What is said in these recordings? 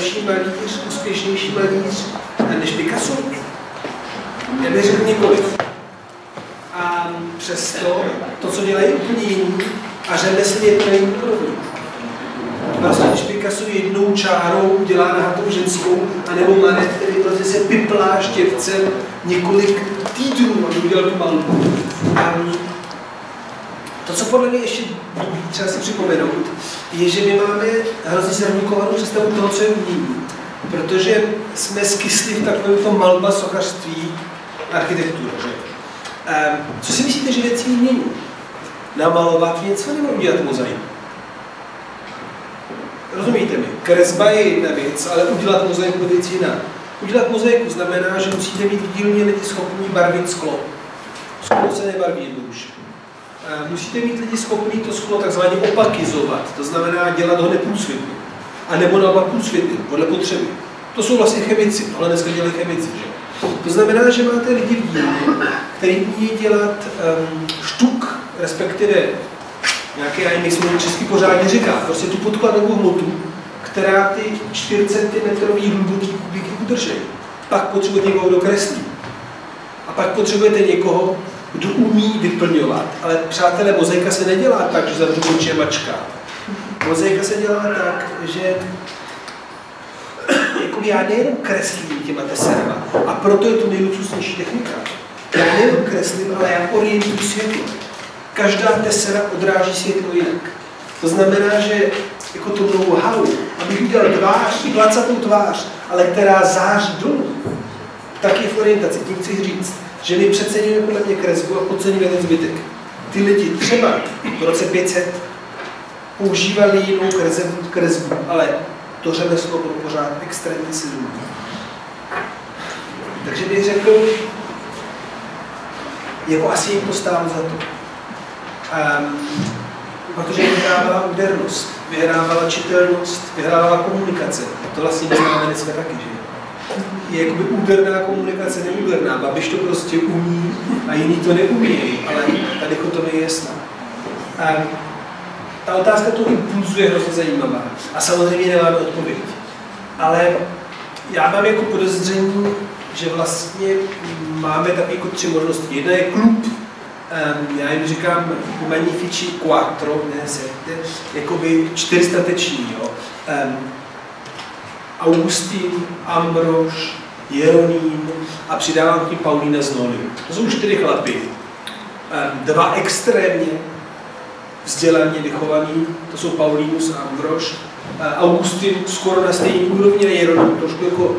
lepší malíř, úspěšnější malíř než Picasso? Já bych řekl nikoliv. A přesto to, co dělají úplně jiní, a řemeslně to není úrovni. Vlastně, když Picasso jednou čárou dělá na hatou ženskou, anebo Manet, který prostě se piplá štěvcem několik týdnů, aby udělal tu malbu. To, co podle mě ještě třeba si připomenout, je, že my máme hrozně zredukovanou představu toho, co je umění. Protože jsme skysli v takovém tom malba, sochařství, architektura. Že? Um, co si myslíte, že věcí umění? Namalovat něco nebo udělat mozaiku? Rozumíte mi? Kresba je jedna věc, ale udělat mozaiku je věc jiná. Udělat mozaiku znamená, že musíte mít v dílně lidi schopní barvit sklo. Sklo se nebarví jednoduše. Musíte mít lidi schopní to sklo takzvaně opakizovat, to znamená dělat ho nepůsvětným. A nebo naopak půsvětným, podle potřeby. To jsou vlastně chemici, ale dneska dělají chemici. Že? To znamená, že máte lidi v dílně, který umí dělat um, štuk, respektive nějaký, já nevím, český pořádně říká, prostě tu podkladovou hmotu, která ty 4 cm hluboký kubiky udrží. Pak potřebujete někoho, kdo kreslí. A pak potřebujete někoho, kdo umí vyplňovat. Ale přátelé, mozaika se nedělá tak, že zavřu oči mačka. Mozaika se dělá tak, že jako já nejenom kreslím těma teserama, a proto je to nejluxusnější technika. Já nejenom kreslím, ale já orientuji světlo. Každá tesera odráží světlo jinak. To znamená, že jako to know-how, abych udělal tvář, placatou tvář, ale která září dolů, tak je v orientaci. Tím chci říct, že my přeceňujeme podle mě kresbu a podceňujeme ten zbytek. Ty lidi třeba v roce 500 používali jinou kresbu, kresbu ale to řemeslo bylo pořád extrémně silné. Takže bych řekl, jako asi jim to stálo za to. Um, protože vyhrávala údernost, vyhrávala čitelnost, vyhrávala komunikace. To vlastně neznáme dneska taky, že je jakoby úderná komunikace neúderná. Babiš to prostě umí a jiný to neumějí, ale ta dichotomie je jasná. Um, ta otázka toho impulzu je hrozně zajímavá a samozřejmě nemáme odpověď. Ale já mám jako podezření, že vlastně máme tak jako tři možnosti. Jedna je klub, um, já jim říkám magnifici quattro, ne sette, jakoby čtyřstateční, jo. Augustín, Ambrož, Jeroním a přidávám tím Paulína z Noli. To jsou čtyři chlapy. Um, dva extrémně vzdělaně vychovaný, to jsou Paulínus a Ambrož. Augustin skoro na stejné úrovni a Jeroným trošku jako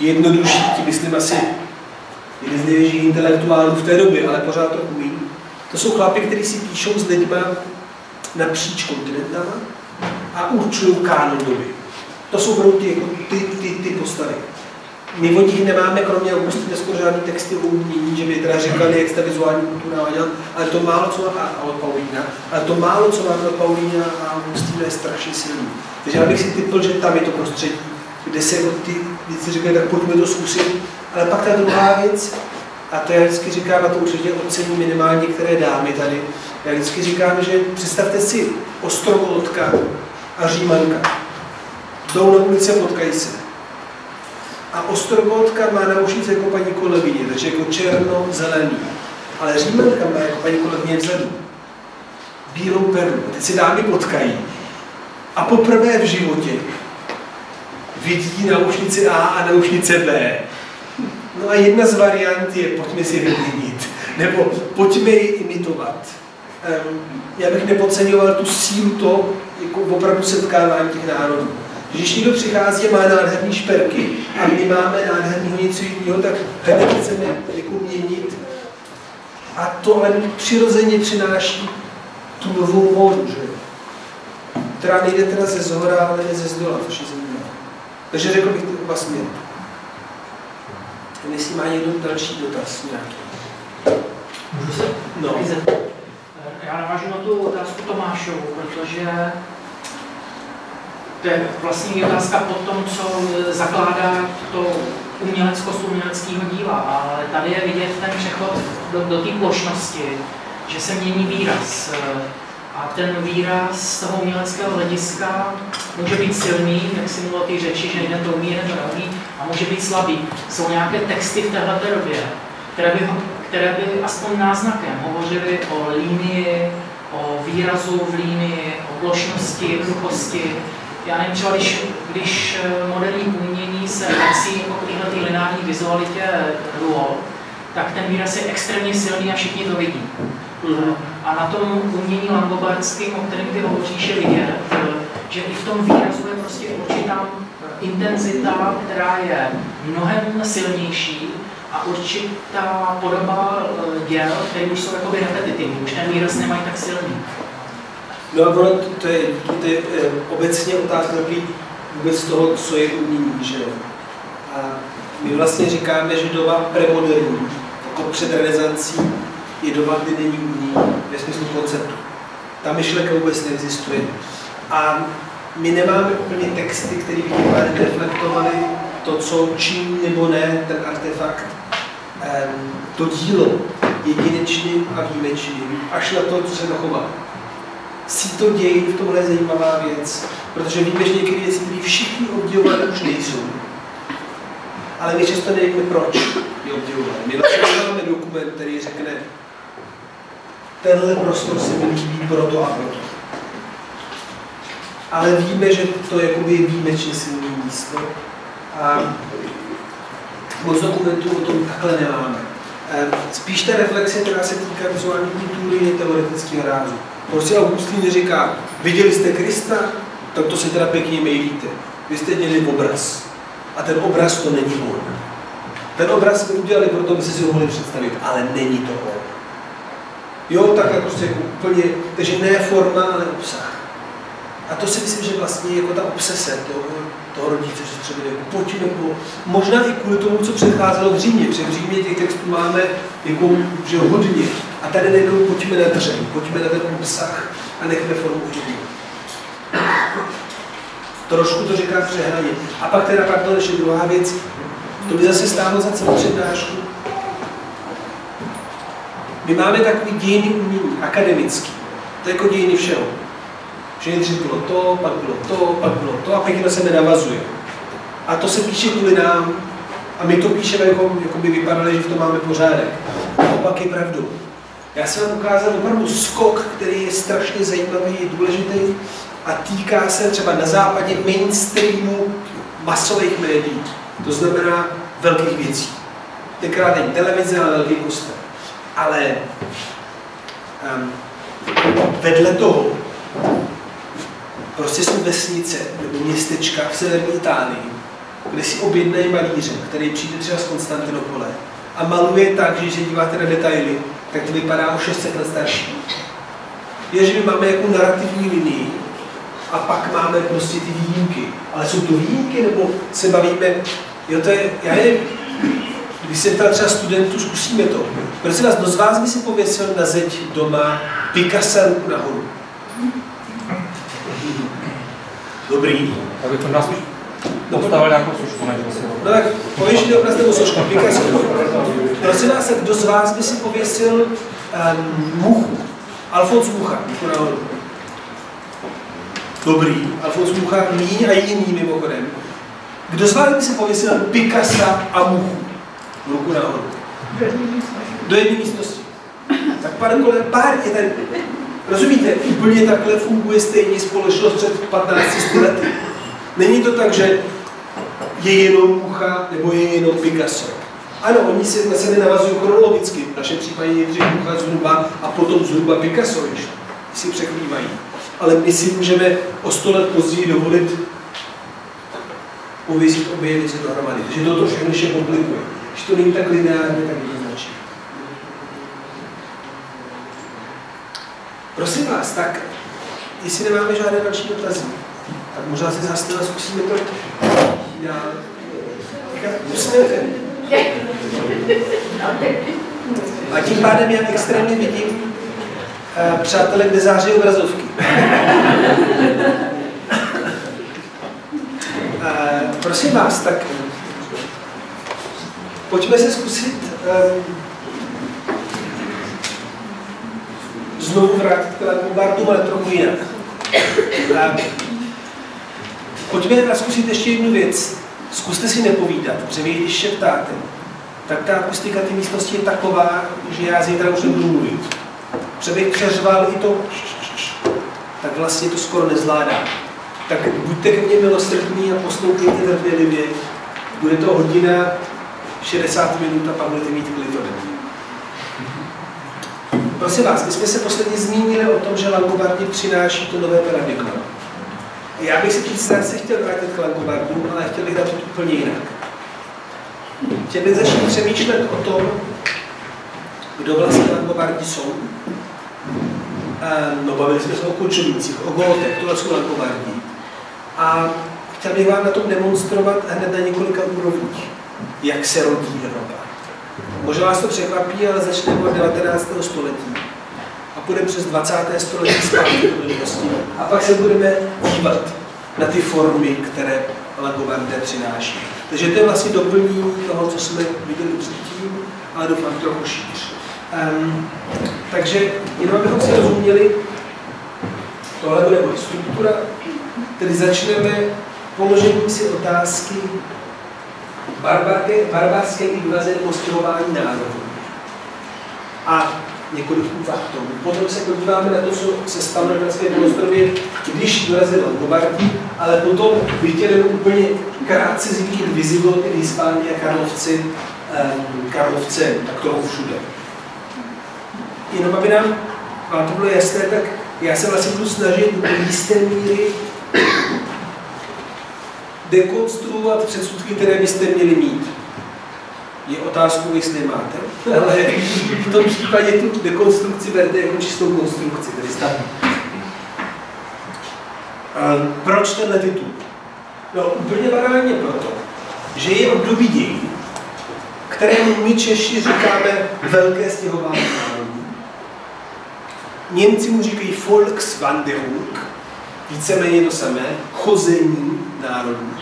jednodušší, tím myslím asi jeden z největších intelektuálů v té době, ale pořád to umí. To jsou chlapy, kteří si píšou s lidmi napříč kontinentama a určují kánon doby. To jsou opravdu ty, ty, ty, ty postavy. My od nich nemáme, kromě Augustina, skoro žádný texty o umění, že by teda říkali, jak jste vizuální kultura dělat, ale to málo, co máme od Paulína, ale to málo, co máme od Paulína a Augustina, je strašně silný. Takže já bych si typl, že tam je to prostředí, kde se od ty věci říkají, tak pojďme to zkusit. Ale pak ta druhá věc, a to já vždycky říkám, a to určitě ocení minimálně některé dámy tady, já vždycky říkám, že představte si Ostrovolodka a Římanka. Jdou na ulici a potkají se a Ostrogotka má naušnice jako paní kolegyně, takže jako černo-zelený. Ale Římanka má jako paní kolegyně vzadu. Bílou perlu. Teď si dámy potkají. A poprvé v životě vidí naušnici A a naušnice B. No a jedna z variant je, pojďme si vyměnit, nebo pojďme ji imitovat. Um, já bych nepodceňoval tu sílu to, jako opravdu setkávání těch národů. Když někdo přichází a má nádherné šperky a my máme nádherného něco jiného, tak hned chceme jako měnit. A to ale přirozeně přináší tu novou módu, že která nejde teda ze zhora, ale jde ze zdola, což je zajímavé. Takže řekl bych to vlastně. Jestli má někdo další dotaz nějaký. Můžu se? No. Já navážu na tu otázku Tomášovu, protože to je vlastně otázka po tom, co zakládá to uměleckost uměleckého díla, ale tady je vidět ten přechod do, do té plošnosti, že se mění výraz. A ten výraz z toho uměleckého hlediska může být silný, jak si mluvil ty řeči, že jeden to umí, jeden to neumí, a může být slabý. Jsou nějaké texty v téhle době, které by, které by aspoň náznakem hovořily o línii, o výrazu v línii, o plošnosti, jednoduchosti. Já nevím, třeba když, když eh, moderní umění se vrací jako k téhle lineární vizualitě RUO, tak ten výraz je extrémně silný a všichni to vidí. Mm-hmm. A na tom umění langobardským, o kterém ty hovoříš, je vidět, že i v tom výrazu je prostě určitá intenzita, která je mnohem silnější a určitá podoba eh, děl, které už jsou jakoby repetitivní, už ten výraz nemají tak silný. No a ono, to je, to je eh, obecně otázka vůbec toho, co je umění, že jo. A my vlastně říkáme, že doba premoderní, jako před renesancí, je doba, kdy není umění ve smyslu konceptu. Ta myšlenka vůbec neexistuje. A my nemáme úplně texty, které by reflektovaly to, co činí nebo ne ten artefakt, to dílo jedinečným a výjimečným, až na to, co se dochová. Si to dějí, v tomhle je zajímavá věc, protože víme, že některé věci, které všichni obdivovali, už nejsou. Ale my často nevíme, proč je obdivovali. My vlastně máme dokument, který řekne, tenhle prostor se mi líbí proto a proto. Ale víme, že to je výjimečně silné místo. A moc dokumentů o tom takhle nemáme. Ehm, spíš ta reflexe, která se týká vizuální kultury, je teoretického rázu. Prostě Augustín říká, viděli jste Krista, tak to se teda pěkně mejlíte. Vy jste měli obraz. A ten obraz to není on. Ten obraz jsme udělali proto, aby si ho mohli představit, ale není to on. Jo, prostě jako úplně, takže ne forma, ale obsah. A to si myslím, že vlastně jako ta obsese toho, toho rodiče, že třeba jako pojďme po, možná i kvůli tomu, co předcházelo v Římě, protože v Římě těch textů máme jako, že hodně. A tady najednou pojďme na dřeň, pojďme na ten obsah a nechme formu hodně. Trošku to říká přehraně. A pak teda, pardon, ještě druhá věc, to by zase stálo za celou přednášku. My máme takový dějiny umění, akademický. To je jako dějiny všeho. Že nejdřív bylo to, pak bylo to, pak bylo to a pak na sebe navazuje. A to se píše kvůli nám a my to píšeme, jako, jako by vypadali, že v tom máme pořádek. A opak je pravdou. Já jsem vám ukázal opravdu skok, který je strašně zajímavý, je důležitý a týká se třeba na západě mainstreamu masových médií. To znamená velkých věcí. Tenkrát není televize, ale velký kostel. Ale um, vedle toho prostě jsou vesnice nebo městečka v severní Itálii, kde si objednají malíře, který přijde třeba z Konstantinopole a maluje tak, že se díváte na detaily, tak to vypadá o 600 let starší. Je, že my máme jako narrativní linii a pak máme prostě ty výjimky. Ale jsou to výjimky, nebo se bavíme, jo to je, já nevím, když jsem třeba studentů, zkusíme to. Prosím vás, kdo z vás by si pověsil na zeď doma Picasso ruku nahoru? Dobrý. Aby to nás už postavil nějakou služku, než to No tak pověšili obraz nebo služku, Picasso. Prosím vás, kdo z vás by si pověsil um, muchu? Alfons Mucha. Dobrý. Alfons Mucha míň a jiný mimochodem. Kdo z vás by si pověsil Picasso a muchu? Ruku nahoru. Do jedné místnosti. Tak pár, pár je tady. Rozumíte, úplně takhle funguje stejně společnost před 15 lety. Není to tak, že je jenom Mucha nebo je jenom Picasso. Ano, oni se na sebe navazují chronologicky. V našem případě nejdřív Mucha zhruba a potom zhruba Picasso, když si překrývají. Ale my si můžeme o sto let později dovolit pověsit obě věci dohromady. Takže to všechno ještě komplikuje. Když to není tak lineárně, tak jednoznačně. Prosím vás, tak jestli nemáme žádné další dotazy, tak možná si zase zkusíme to dál. A tím pádem já extrémně vidím uh, přátelé, kde září obrazovky. uh, prosím vás, tak pojďme se zkusit um, znovu vrátit k Langobardům, ale trochu jinak. A pojďme zkusit ještě jednu věc. Zkuste si nepovídat, protože vy, když šeptáte, tak ta akustika té místnosti je taková, že já zítra už nebudu mluvit. Protože bych přeřval i to, tak vlastně to skoro nezvládá. Tak buďte ke mně milosrdní a poslouchejte trpělivě. Bude to hodina 60 minut a pak budete mít klid Prosím vás, my jsme se posledně zmínili o tom, že Langobardi přináší to nové paradigma. Já bych se tím se chtěl vrátit k Langobardům, ale chtěl bych dát to úplně jinak. Chtěl bych začít přemýšlet o tom, kdo vlastně Langobardi jsou. No, bavili jsme se o kočovnících, o Gotech, tohle jsou Langobardi. A chtěl bych vám na tom demonstrovat hned na několika úrovních, jak se rodí Evropa. Možná vás to překvapí, ale začneme od 19. století a půjdeme přes 20. století zpátky. A pak se budeme dívat na ty formy, které Lagoverde přináší. Takže to je vlastně doplnění toho, co jsme viděli předtím, ale doufám trochu šíř. Um, takže jenom abychom si rozuměli, tohle bude moje struktura, tedy začneme položením si otázky barbarské, barbarské invaze nebo stěhování národů. A několik úvah tomu. Potom se podíváme na to, co se stalo na Kratském polostrově, když dorazil Longobardi, ale potom chtěl úplně krátce zmínit Vizigoty, Hispánie a Karlovci, um, Karlovce, tak toho všude. Jenom aby nám vám to bylo jasné, tak já se vlastně budu snažit do jisté míry dekonstruovat předsudky, které byste měli mít. Je otázkou, jestli nemáte, ale v tom případě tu dekonstrukci berte jako čistou konstrukci, tedy stavbu. Proč tenhle titul? No úplně banálně proto, že je období dějin, kterému my Češi říkáme velké stěhování národů. Němci mu říkají Volkswanderung, víceméně to samé, chození národů,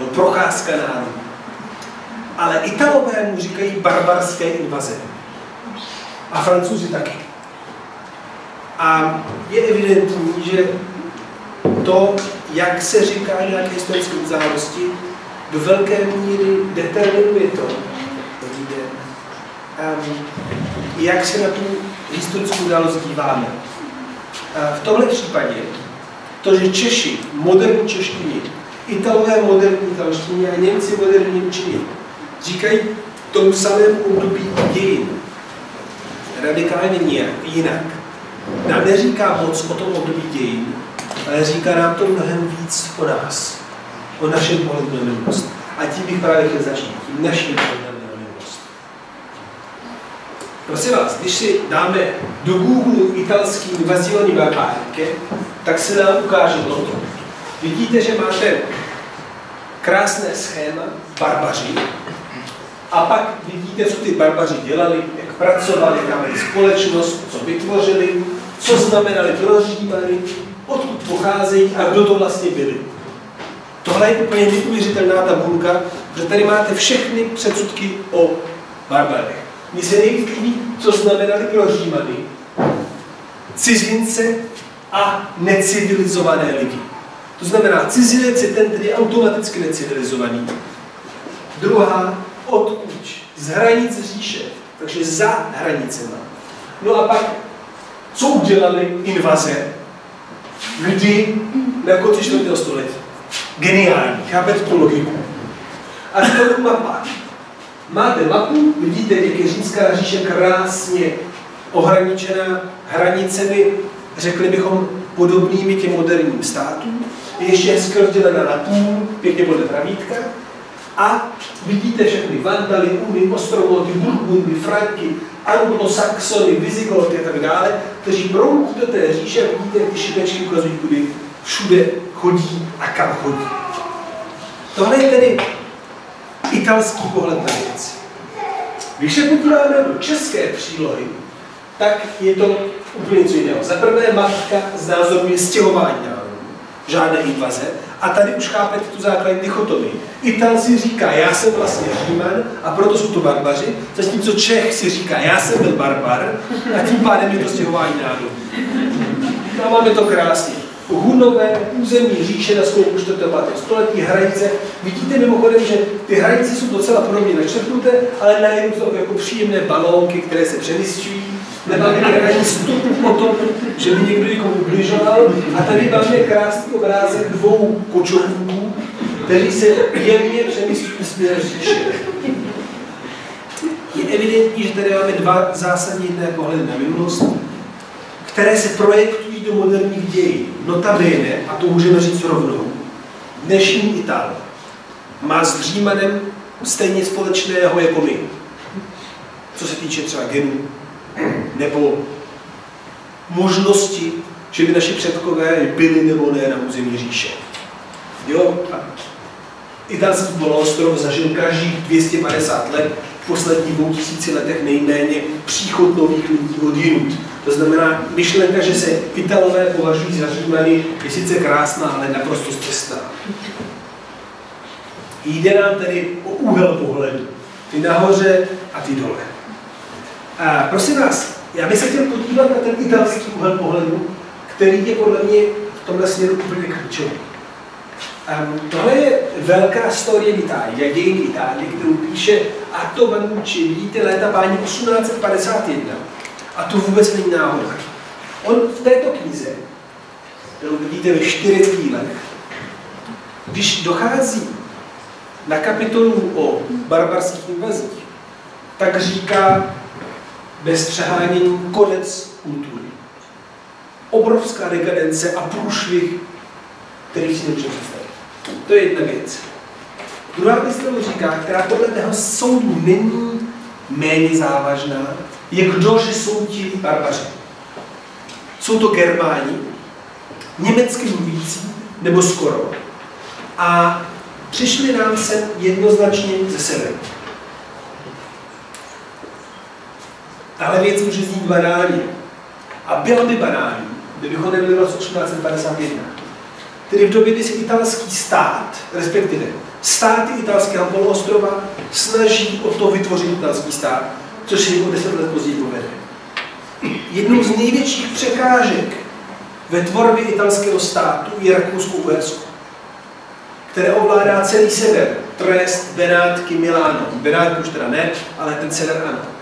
no procházka národů. Ale Italové mu říkají barbarské invaze. A Francouzi taky. A je evidentní, že to, jak se říká nějaké historické události, do velké míry determinuje to, um, jak se na tu historickou událost díváme. V tomhle případě to, že Češi, moderní češtiny, Italové moderní italštině a Němci moderní Němčině říkají tomu samému období dějin radikálně nějak, jinak. Nám neříká moc o tom období dějin, ale říká nám to mnohem víc o nás, o našem pohledu na minulost. A tím bych právě chtěl začít, tím naším pohledem na minulost. Prosím vás, když si dáme do Google italský invazioni barbárke, tak se nám ukáže toto. Vidíte, že máte krásné schéma barbaři a pak vidíte, co ty barbaři dělali, jak pracovali, jaká měli společnost, co vytvořili, co znamenali pro Římany, odkud pocházejí a kdo to vlastně byli. Tohle je úplně neuvěřitelná tabulka, že tady máte všechny předsudky o barbarech. Mně se nejvíc co znamenali pro Římany, cizince a necivilizované lidi. To znamená, cizinec je ten, který je automaticky necivilizovaný. Druhá, odkud? Z hranic říše, takže za hranicema. No a pak, co udělali invaze? Kdy? Na konci 4. století. Geniální, chápete tu logiku. A to mapa. Máte mapu, vidíte, jak je římská říše krásně ohraničená hranicemi, řekli bychom, podobnými těm moderním státům. Je ještě hezky rozdělena na půl, pěkně podle pravítka. A vidíte všechny Vandaly, Uny, Ostrogoty, Burgundy, Franky, Anglo-Saxony, Visigoty a tak dále, kteří proudí do té říše, vidíte, jak ty šipečky ukazují, kudy všude chodí a kam chodí. Tohle je tedy italský pohled na věc. Když se podíváme do české přílohy, tak je to úplně něco jiného. Za prvé matka znázorňuje stěhování národů, žádné invaze, A tady už chápete tu základní dichotomii. Ital si říká, já jsem vlastně Říman a proto jsou to barbaři, zatímco Čech si říká, já jsem byl barbar a tím pádem je to stěhování národů. A máme to krásně. Hunové území říše na sklonku 4. 5. století, hranice. Vidíte mimochodem, že ty hranice jsou docela podobně načrtnuté, ale najednou jsou jako příjemné balónky, které se přemysťují. Nemáme tady ani stopu o tom, že by někdo někomu ubližoval. A tady máme krásný obrázek dvou kočovníků, kteří se jemně přemysťují směrem říše. Je evidentní, že tady máme dva zásadní jiné pohledy na minulost, které se projektují do moderních dějin. Notabene, a to můžeme říct rovnou, dnešní Ital má s Římanem stejně společného jako my. Co se týče třeba genů, nebo možnosti, že by naši předkové byli nebo ne na území říše. Jo? A italský poloostrov zažil každých 250 let, v posledních dvou tisíci letech nejméně příchod nových lidí od jinut. To znamená, myšlenka, že se Italové považují za Římany, je sice krásná, ale naprosto zcestná. Jde nám tedy o úhel pohledu. Ty nahoře a ty dole. A prosím vás, já bych se chtěl podívat na ten italský úhel pohledu, který je podle mě v tomhle směru úplně klíčový. Um, tohle je velká historie Itálie, dějin Itálie, kterou píše Atto Vanucci, vidíte, léta páni 1851. A to vůbec není náhoda. On v této knize, kterou vidíte ve čtyřech dílech, když dochází na kapitolu o barbarských invazích, tak říká bez přehánění konec kultury. Obrovská dekadence a průšvih, který si nemůžeme představit. To je jedna věc. Druhá věc, kterou říká, která podle mého soudu není méně závažná, je kdo, že jsou ti barbaři. Jsou to Germáni, německy mluvící, nebo skoro. A přišli nám sem jednoznačně ze severu. Tahle věc může znít banálně. A byla by banální, kdybychom nebyli v roce 1851. Tedy v době, kdy se italský stát, respektive státy italského poloostrova, snaží o to vytvořit italský stát, což se o deset let později povede. Jednou z největších překážek ve tvorbě italského státu je Rakousko-Uhersko, které ovládá celý sever. Trest, Benátky, Miláno. Benátky už teda ne, ale ten sever ano.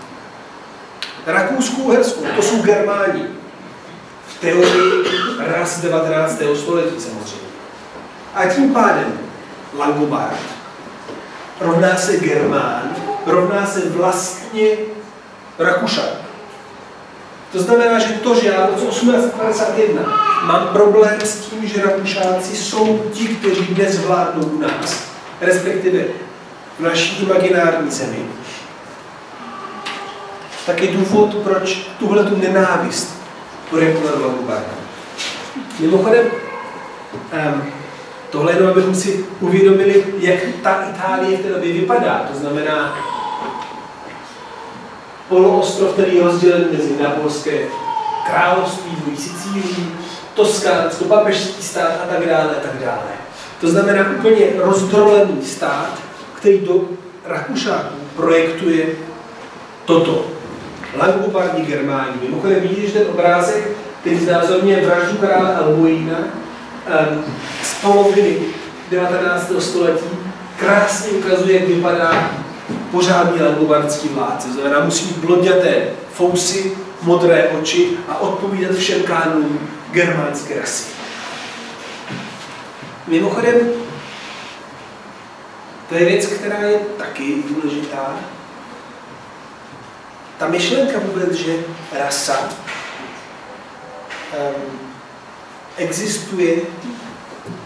Rakousko-Uhersko, to jsou Germáni. V teorii raz 19. století samozřejmě. A tím pádem Langobard rovná se Germán, rovná se vlastně Rakušan. To znamená, že to, že já v roce 1851 mám problém s tím, že Rakušáci jsou ti, kteří dnes vládnou u nás, respektive v naší imaginární zemi, tak je důvod, proč tuhle tu nenávist projevovat Langobarda. Mimochodem, um, tohle jenom, abychom si uvědomili, jak ta Itálie v té době vypadá. To znamená, poloostrov, který je rozdělen mezi Napolské království, dvojí Sicílii, Toskánsko, papežský stát a tak dále a tak dále. To znamená úplně rozdrolený stát, který do Rakušáků projektuje toto. Langobardní Germáni. Mimochodem vidíš ten obrázek, který znázorně vraždu krále Alboína um, z poloviny 19. století, krásně ukazuje, jak vypadá pořádný langobardský vládce. Znamená, musí mít blonděté fousy, modré oči a odpovídat všem kánům germánské rasy. Mimochodem, to je věc, která je taky důležitá. Ta myšlenka vůbec, že rasa um, existuje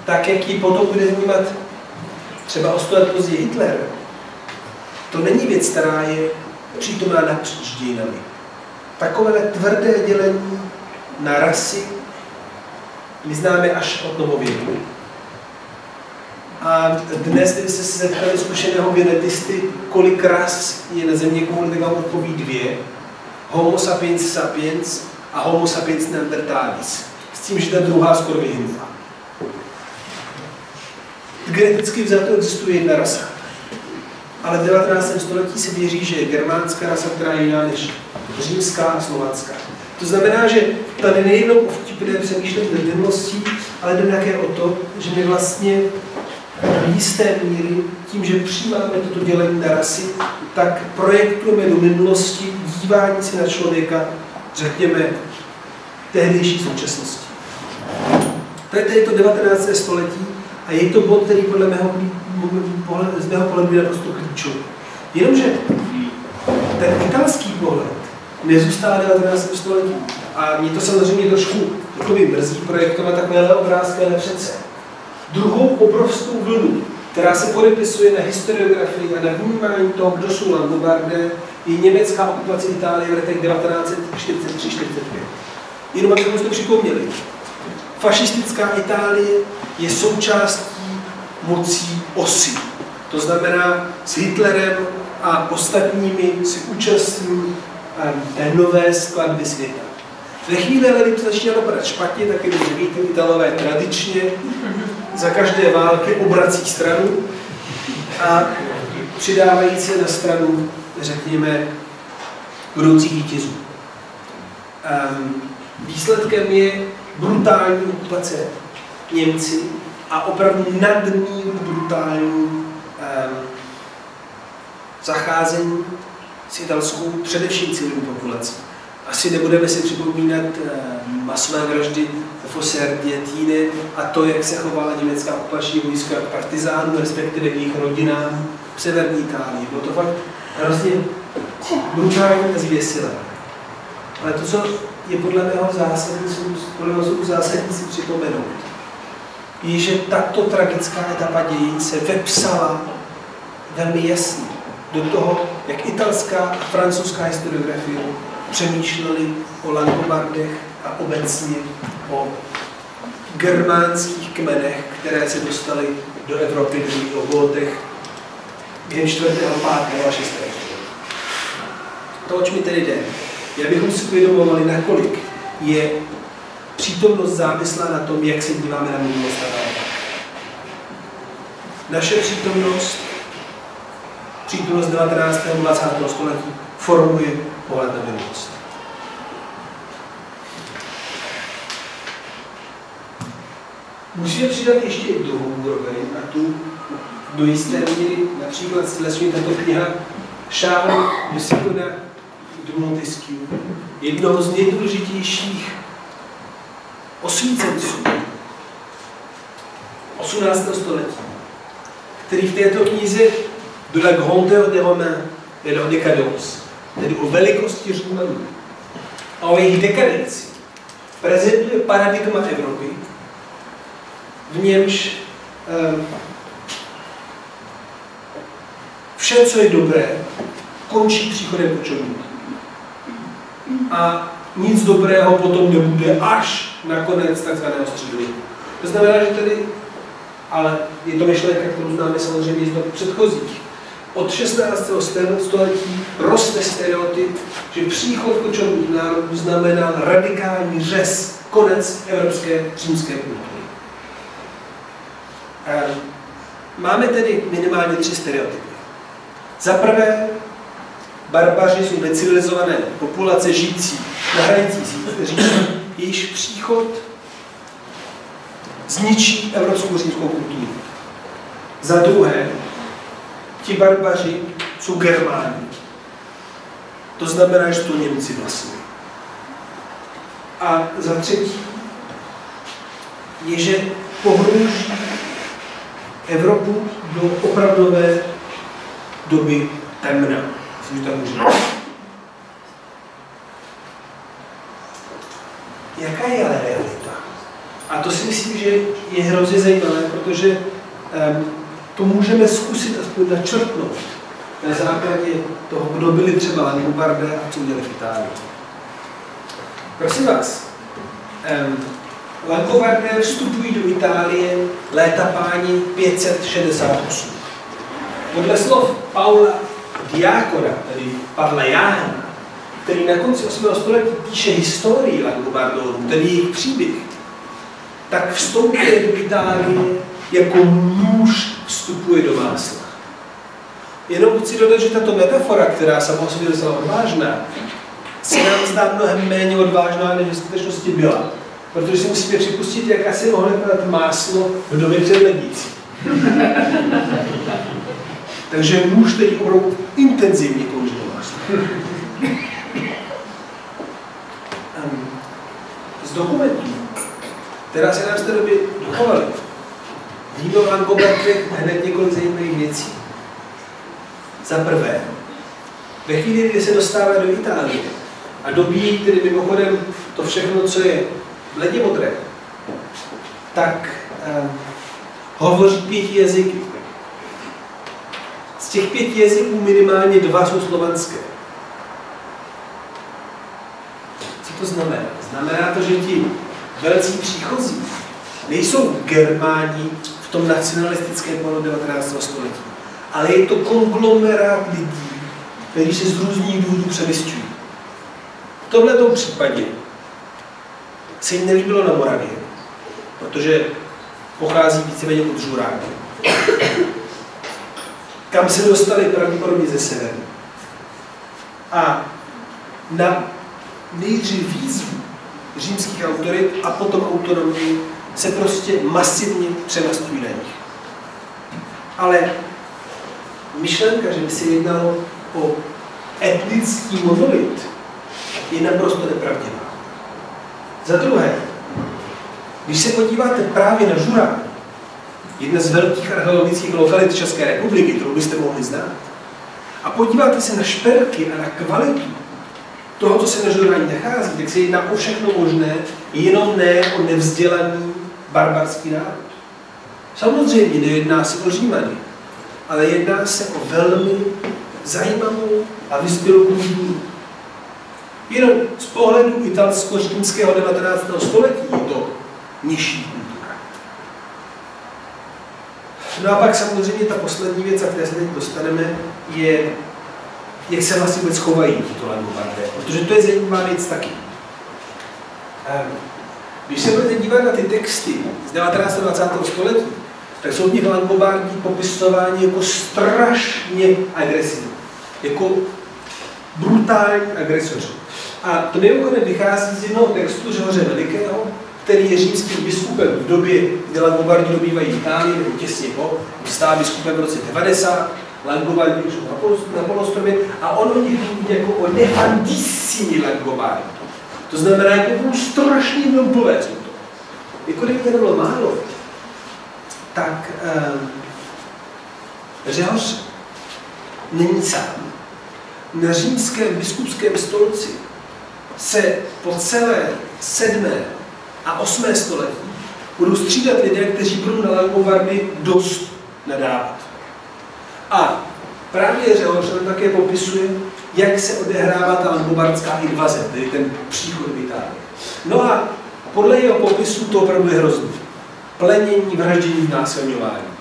tak, jak ji potom bude vnímat třeba o sto let později Hitler, to není věc, která je přítomná napříč dějinami. Takové tvrdé dělení na rasy my známe až od novověku. A dnes, kdyby se setkali zkušeného genetisty, kolik ras je na země kouli, tak vám odpoví dvě. Homo sapiens sapiens a Homo sapiens neanderthalis. S tím, že ta druhá skoro vyhynula. geneticky vzato existuje jedna rasa. Ale v 19. století se věří, že je germánská rasa, která je jiná než římská a slovácká. To znamená, že tady nejenom o vtipné přemýšlení nad minulostí, ale jde také o to, že my vlastně do jisté míry, tím, že přijímáme toto dělení na rasy, tak projektujeme do minulosti dívání se na člověka, řekněme, tehdejší současnosti. To je tedy to 19. století a je to bod, který podle mého, z mého pohledu je naprosto klíčový. Jenomže ten italský pohled nezůstává 19. století. A mě to samozřejmě trošku takový mrzí projektovat takovéhle obrázky, ale přece. Druhou obrovskou vlnu, která se podepisuje na historiografii a na vnímání toho, kdo jsou Langobardé, je německá okupace Itálie v letech 1943-45. Jenom abychom to připomněli. Fašistická Itálie je součástí mocí osy. To znamená, s Hitlerem a ostatními si účastní té nové skladby světa. Ve chvíli, kdy to začíná dopadat špatně, tak dobře víte, Italové tradičně za každé války obrací stranu a přidávají se na stranu, řekněme, budoucích vítězů. Um, výsledkem je brutální okupace Němci a opravdu nadmíru brutální um, zacházení s italskou především civilní populací. Asi nebudeme si připomínat uh, masové vraždy Fosse Argentine a to, jak se chovala německá okupační vojska k partizánům, respektive k jejich rodinám v severní Itálii. Bylo to fakt hrozně brutální a zvěsilé. Ale to, co je podle mého zásadní, podle mého zásadní si připomenout, je, že tato tragická etapa dějin se vepsala velmi jasně do toho, jak italská a francouzská historiografie přemýšleli o Langobardech a obecně o germánských kmenech, které se dostaly do Evropy, o Gotech během 4., 5. a 6. To, oč mi tedy jde, je, abychom si uvědomovali, nakolik je přítomnost závislá na tom, jak se díváme na minulost a. Naše přítomnost, přítomnost 19. a 20. století formuje pohled na minulost. Musíme přidat ještě i druhou úroveň a tu do jisté míry například slesuje tato kniha Charles de Sicona de Montesquieu, jednoho z nejdůležitějších osvícenců 18. století, který v této knize de la grandeur des Romains et leur décadence, tedy o velikosti Římanů a o jejich dekadenci, prezentuje paradigma Evropy, v němž um, vše, co je dobré, končí příchodem kočovníků. A nic dobrého potom nebude až na konec takzvaného středověku. To znamená, že tedy, ale je to myšlenka, kterou známe samozřejmě z předchozích, od 16. století roste stereotyp, že příchod kočovních národů znamenal radikální řez, konec evropské římské kultury. Ehm, máme tedy minimálně tři stereotypy. Za prvé, barbaři jsou necivilizované populace žijící na hranicích říše, jejíž příchod zničí evropskou římskou kulturu. Za druhé, ti barbaři jsou Germáni. To znamená, že to Němci vlastně. A za třetí je, že pohrouží Evropu do opravdové doby temna. Myslím, že tak můžeme. Jaká je ale realita? A to si myslím, že je hrozně zajímavé, protože um, to můžeme zkusit aspoň načrtnout na základě toho, kdo byli třeba Langobardé a co udělali v Itálii. Prosím vás, um, Langobardé vstupují do Itálie léta páni 568. Podle slov Paula Diákora, tedy Pavla Jána, který na konci 8. století píše historii Langobardů, tedy jejich příběh, tak vstoupili do Itálie jako muž vstupuje do másla. Jenom chci dodat, že tato metafora, která sama o sobě docela odvážná, se nám zdá mnohem méně odvážná, než v skutečnosti byla. Protože si musíme připustit, jak asi mohli podat máslo v době před. Takže muž tedy opravdu intenzivně kouří do másla. Z dokumentů, která se nám z té doby dochovaly, víme o Langobertech hned několik zajímavých věcí. Za prvé, ve chvíli, kdy se dostává do Itálie a dobíjí tedy mimochodem to všechno, co je bledě modré, tak eh, hovoří pěti jazyky. Z těch pěti jazyků minimálně dva jsou slovanské. Co to znamená? Znamená to, že ti velcí příchozí nejsou germáni v tom nacionalistickém polu 19. století, ale je to konglomerát lidí, kteří se z různých důvodů přemysťují. V tomto případě se jim nelíbilo na Moravě, protože pochází víceméně od Žuráky, kam se dostali pravděpodobně ze severu. A na nejdřív výzvu římských autorit a potom autonomii se prostě masivně převastují na nich. Ale myšlenka, že by se jednalo o etnický monolit, je naprosto nepravdivá. Za druhé, když se podíváte právě na Žura, jedna z velkých archeologických lokalit České republiky, kterou byste mohli znát, a podíváte se na šperky a na kvalitu toho, co se na Žurání nachází, tak se jedná o všechno možné, jenom ne o nevzdělaný barbarský národ. Samozřejmě nejedná se o Římany, ale jedná se o velmi zajímavou a vyspělou kulturu. Jenom z pohledu italsko-římského 19. století je to nižší kultura. No a pak samozřejmě ta poslední věc, a které se teď dostaneme, je, jak se vlastně vůbec chovají tito Langobardé, protože to je zajímavá věc taky. Když se budete dívat na ty texty z 19. 20. století, tak jsou v nich Langobardi popisováni jako strašně agresivní, jako brutální agresoři. A to mimochodem vychází z jednoho textu Řehoře Velikého, který je římským biskupem v době, kdy Langobardi dobývají Itálii, nebo těsně po, stává biskupem v roce 90, Langobardi už na polostrově, a on o nich mluví jako o nefandissimi Langobardi. To znamená, jako budou strašný vnumpové jsou to. Jako kdyby to nebylo málo, tak um, Řehoř není sám. Na římském biskupském stolci se po celé sedmé a osmé století budou střídat lidé, kteří budou na Langobardy dost nadávat. A právě Řehoř také popisuje, jak se odehrává ta langobardská invaze, tedy ten příchod v Itálii. No a podle jeho popisu to opravdu je hrozný. Plenění, vraždění, násilňování.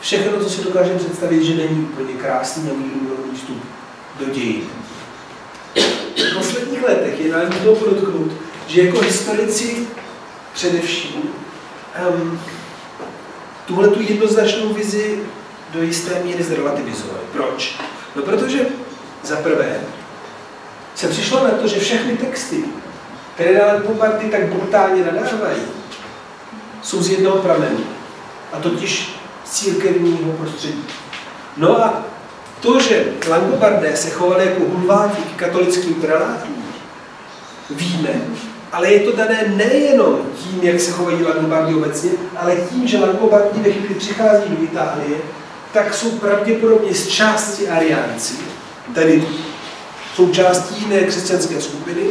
Všechno, co si dokážeme představit, že není úplně krásný a mírumilovný vstup do dějin. V posledních letech je nám to podotknout, že jako historici především um, tuhle tu jednoznačnou vizi do jisté míry zrelativizovali. Proč? No protože za prvé se přišlo na to, že všechny texty, které na Langobardy tak brutálně nadávají, jsou z jednoho pramenu, a totiž z církevního prostředí. No a to, že Langobardé se chovali jako hulváti k katolickým prelátům, víme, ale je to dané nejenom tím, jak se chovají Langobardi obecně, ale tím, že Langobardi ve chvíli přichází do Itálie, tak jsou pravděpodobně z části Ariánci, tedy součástí jiné křesťanské skupiny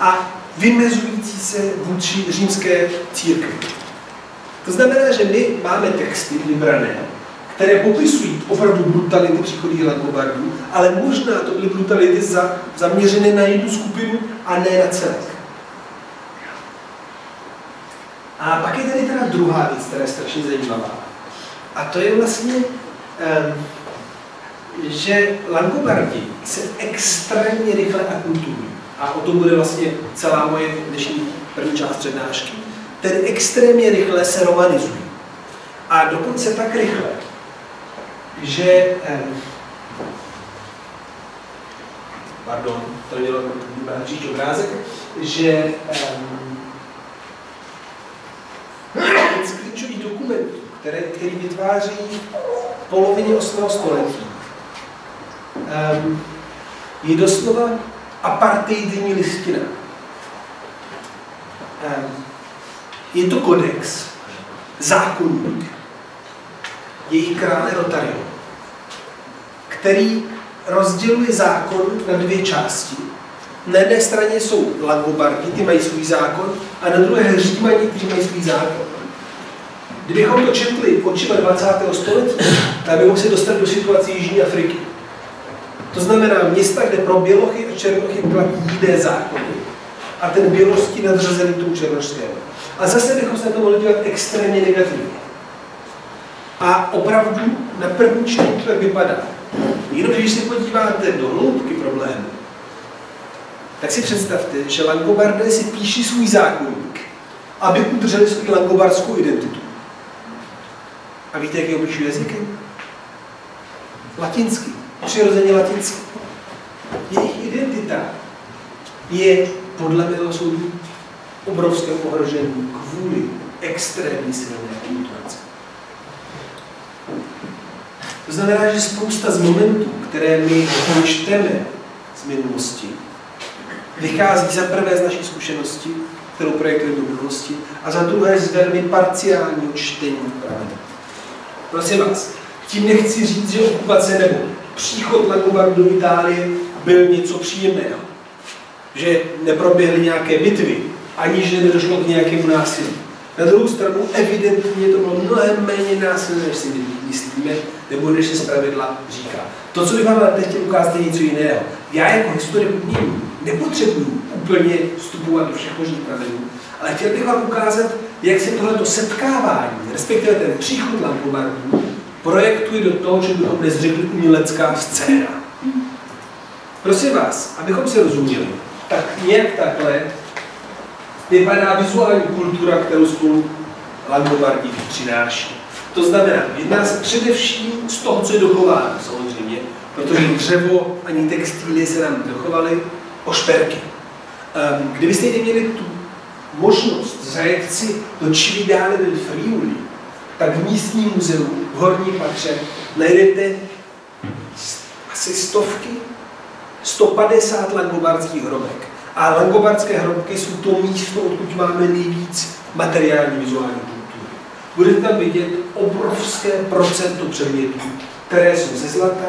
a vymezující se vůči římské církvi. To znamená, že my máme texty vybrané, které popisují opravdu brutality příchodí Langobardů, ale možná to byly brutality za, zaměřené na jednu skupinu a ne na celek. A pak je tady teda druhá věc, která je strašně zajímavá. A to je vlastně, že Langobardi se extrémně rychle akultují. A o tom bude vlastně celá moje dnešní první část přednášky. Tedy extrémně rychle se romanizují. A dokonce tak rychle, že um, pardon, to mělo příští obrázek, že um, z klíčových dokumentů, které, který vytváří v polovině 8. století, um, je doslova apartheidní listina. Um, je to kodex, zákonník, jejich krále Rotario, který rozděluje zákon na dvě části. Na jedné straně jsou Langobardi, ty mají svůj zákon, a na druhé Římani, kteří mají svůj zákon. Kdybychom to četli očima 20. století, tak bychom se dostali do situace Jižní Afriky. To znamená města, kde pro bělochy a černochy platí jiné zákony a ten běložský nadřazený tomu černošskému. A zase bychom se na to mohli dívat extrémně negativně. A opravdu na první čtení to vypadá. Jenom když se podíváte do hloubky problému, tak si představte, že Langobardé si píší svůj zákonník, aby udrželi svou langobardskou identitu. A víte, jak je píšu jazykem? Latinsky. Přirozeně latinsky. Jejich identita je podle mého soudu obrovské ohrožení kvůli extrémní silné kulturace. To znamená, že spousta z momentů, které my čteme z minulosti, vychází za prvé z naší zkušenosti, kterou projektujeme do minulosti, a za druhé z velmi parciálního čtení právě. Prosím vás, tím nechci říct, že okupace nebo příchod Langobardu do Itálie byl něco příjemného. Že neproběhly nějaké bitvy, ani že nedošlo k nějakému násilí. Na druhou stranu evidentně to bylo mnohem méně násilné, než si myslíme, nebo než se zpravidla říká. To, co bych vám teď chtěl ukázat, je něco jiného. Já jako historik umění nepotřebuju úplně vstupovat do všech možných pravidel, ale chtěl bych vám ukázat, jak se tohleto setkávání, respektive ten příchod Lampomardů, projektuje do toho, že bychom dnes řekli umělecká scéna. Prosím vás, abychom si rozuměli, tak nějak takhle vypadá vizuální kultura, kterou spolu Langobardi přináší. To znamená, jedná se především z toho, co je dochováno, samozřejmě, protože dřevo ani textíly se nám dochovaly, o šperky. Ehm, kdybyste měli tu možnost zajet si do Cividale del Friuli, tak v místním muzeu v horní patře najdete asi stovky, 150 langobardských hrobek. A langobardské hrobky jsou to místo, odkud máme nejvíc materiální vizuální kultury. Budete tam vidět obrovské procento předmětů, které jsou ze zlata,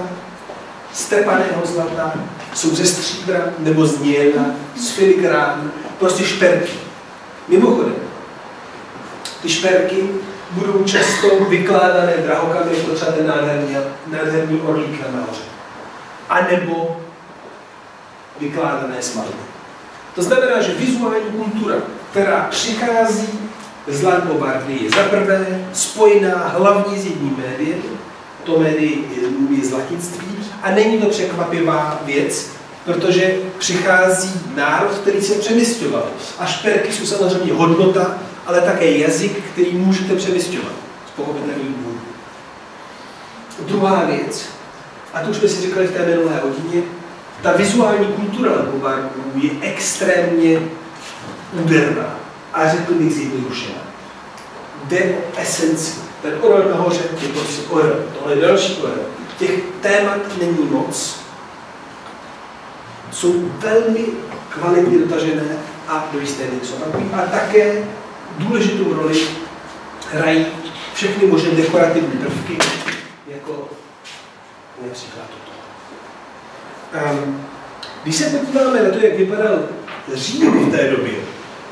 z tepaného zlata, jsou ze stříbra nebo z něla, z filigránu, prostě šperky. Mimochodem, ty šperky budou často vykládané drahokamy, jako třeba ten nádherný, nádherný orlík na nahoře. A nebo vykládané smalby. To znamená, že vizuální kultura, která přichází z Langobardy, je za prvé spojená hlavně s jedním médiem, to médium je z latinství, a není to překvapivá věc, protože přichází národ, který se přemysťoval. A šperky jsou samozřejmě hodnota, ale také jazyk, který můžete přemysťovat z pochopitelných důvodů. Druhá věc, a to už jsme si říkali v té minulé hodině, ta vizuální kultura Langobardů je extrémně úderná a řekl bych zjednodušená. Jde o esenci. Ten orel nahoře je prostě orel, tohle je další orel. Těch témat není moc, jsou velmi kvalitně dotažené a do jisté míry jsou A také důležitou roli hrají všechny možné dekorativní prvky, jako například toto. Um, když se podíváme na to, jak vypadal Řím v té době,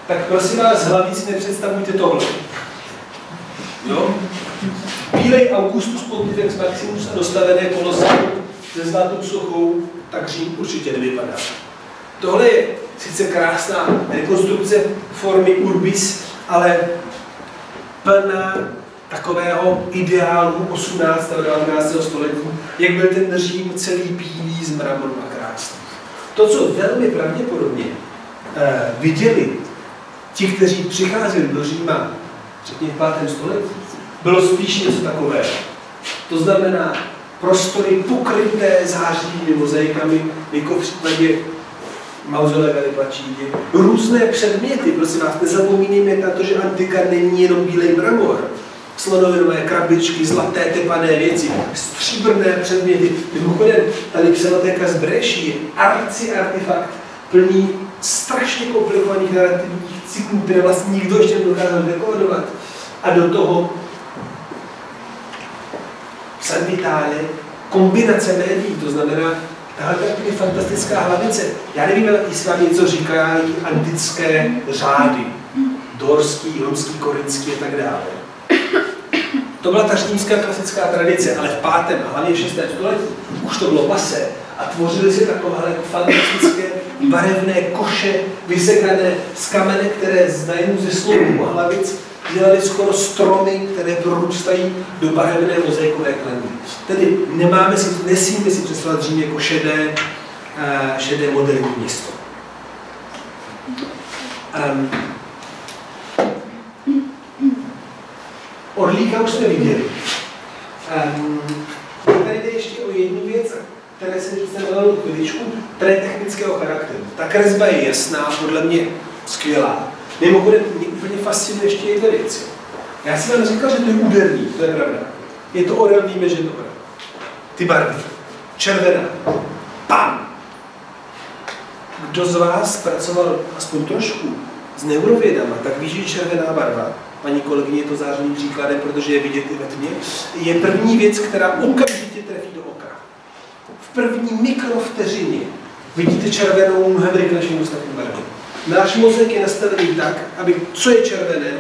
tak prosím vás, hlavně si nepředstavujte tohle. Jo? Bílej Augustus Pontifex Maximus a dostavené se zlatou sochou, tak Řím určitě nevypadá. Tohle je sice krásná rekonstrukce formy urbis, ale plná takového ideálu 18. a 19. století, jak byl ten Řím celý bílý z mramoru a krásný. To, co velmi pravděpodobně eh, viděli ti, kteří přicházeli do Říma, v 5. století, bylo spíš něco takového. To znamená prostory pokryté zářivými mozaikami, jako v případě mauzole Velipačíně. Různé předměty, prosím vás, nezapomínejme na to, že antika není jenom bílej mramor. Slonovinové krabičky, zlaté tepané věci, stříbrné předměty. Mimochodem, tady psenotéka z Breší je arci artefakt plný strašně komplikovaných narrativních cyklů, které vlastně nikdo ještě nedokázal dekodovat. A do toho San Vitale, kombinace médií, to znamená, tahle je fantastická hlavice. Já nevím, jestli vám něco říkají antické řády, dorský, romský, korinský a tak dále. To byla ta římská klasická tradice, ale v pátém a hlavně šestém století už to bylo pase a tvořily se takové fantastické barevné koše vysekané z kamene, které z najednou ze slovů hlavic dělali skoro stromy, které prorůstají do barevné mozaikové klenby. Tedy nemáme si, nesmíme si představovat Řím jako šedé, uh, šedé moderní město. Um, Orlíka už jsme viděli. Um, tady jde ještě o jednu věc, které jsem představil chviličku, které je technického charakteru. Ta kresba je jasná, podle mě skvělá. Mimochodem, mě úplně fascinuje ještě jedna věc. Já jsem vám říkal, že to je úderný, to je pravda. Je to orel, víme, že je to orel. Ty barvy. Červená. Pam! Kdo z vás pracoval aspoň trošku s neurovědama, tak ví, že červená barva, paní kolegyně je to zářným příkladem, protože je vidět i ve tmě, je první věc, která okamžitě trefí do oka. V první mikrovteřině vidíte červenou mnohem rychle než ostatní barvy. Náš mozek je nastavený tak, aby co je červené,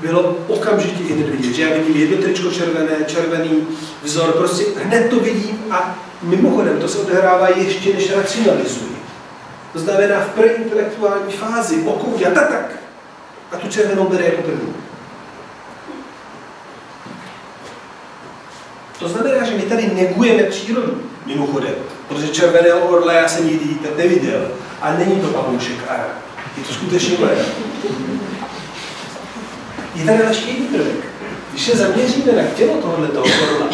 bylo okamžitě hned vidět. Že já vidím jedno tričko červené, červený vzor, prostě hned to vidím a mimochodem to se odehrává ještě než racionalizuji. To znamená v preintelektuální fázi oko udělá tak, tak a tu červenou bere jako první. To znamená, že my tady negujeme přírodu, mimochodem, protože červeného orla já jsem nikdy neviděl. A není to pavoušek a je to skutečně leda. Je tady další jiný prvek. Když se zaměříme na tělo tohoto orla,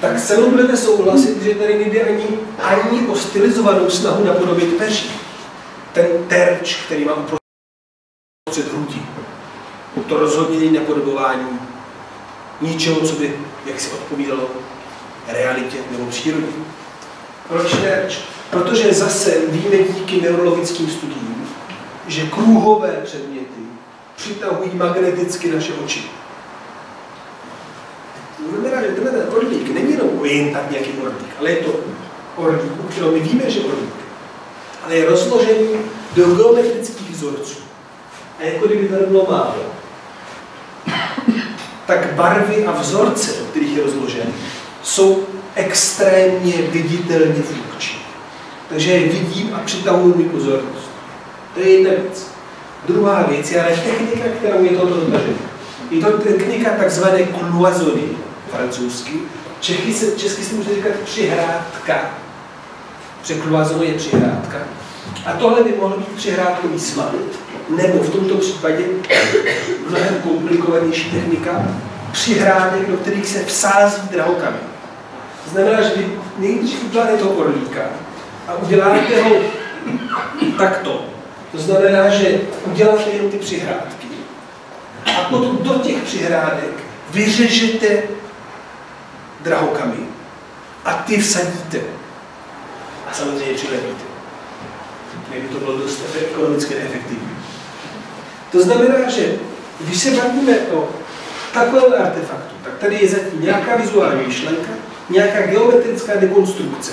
tak se mnou budete souhlasit, že tady nejde ani, ani o stylizovanou snahu napodobit peří. Ten terč, který má uprostřed hrudí. To rozhodně není napodobování ničeho, co by jak si odpovídalo realitě nebo přírodě. Proč terč? Protože zase víme díky neurologickým studiím, že kruhové předměty přitahují magneticky naše oči. To znamená, že tenhle ten orlík není jenom jen tak nějaký orlík, ale je to orlík, u kterého my víme, že orlík, ale je rozložený do geometrických vzorců. A jako kdyby tady bylo málo, tak barvy a vzorce, o kterých je rozložen, jsou extrémně viditelně funkční. Takže je vidím a přitahuji mi pozornost. To je jedna věc. Druhá věc je ale technika, kterou je toto dotažení. Je to technika takzvané cloisony, francouzsky. Čechy se, česky se může říkat přihrádka. Překloazonu je přihrádka. A tohle by mohl být přihrádkový smat, nebo v tomto případě mnohem komplikovanější technika přihrádek, do kterých se vsází drahokamy. To znamená, že nejdřív uděláte toho orlíka, a uděláte ho takto. To znamená, že uděláte jenom ty přihrádky. A potom do těch přihrádek vyřežete drahokamy a ty vsadíte. A samozřejmě přilepíte. Kdyby to bylo dost ekonomicky neefektivní. To znamená, že když se bavíme o takovém artefaktu, tak tady je zatím nějaká vizuální myšlenka, nějaká geometrická dekonstrukce,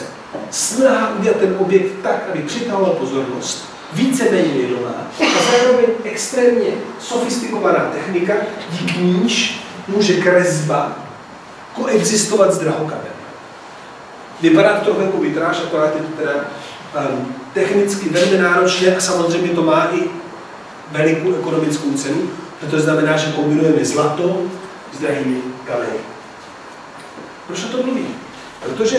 snaha udělat ten objekt tak, aby přitahoval pozornost, víceméně vědomá a zároveň extrémně sofistikovaná technika, díky níž může kresba koexistovat s drahokamem. Vypadá to trochu jako vitráž, akorát je to teda um, technicky velmi náročné a samozřejmě to má i velikou ekonomickou cenu, to znamená, že kombinujeme zlato s drahými kameny. Proč to mluvím? Protože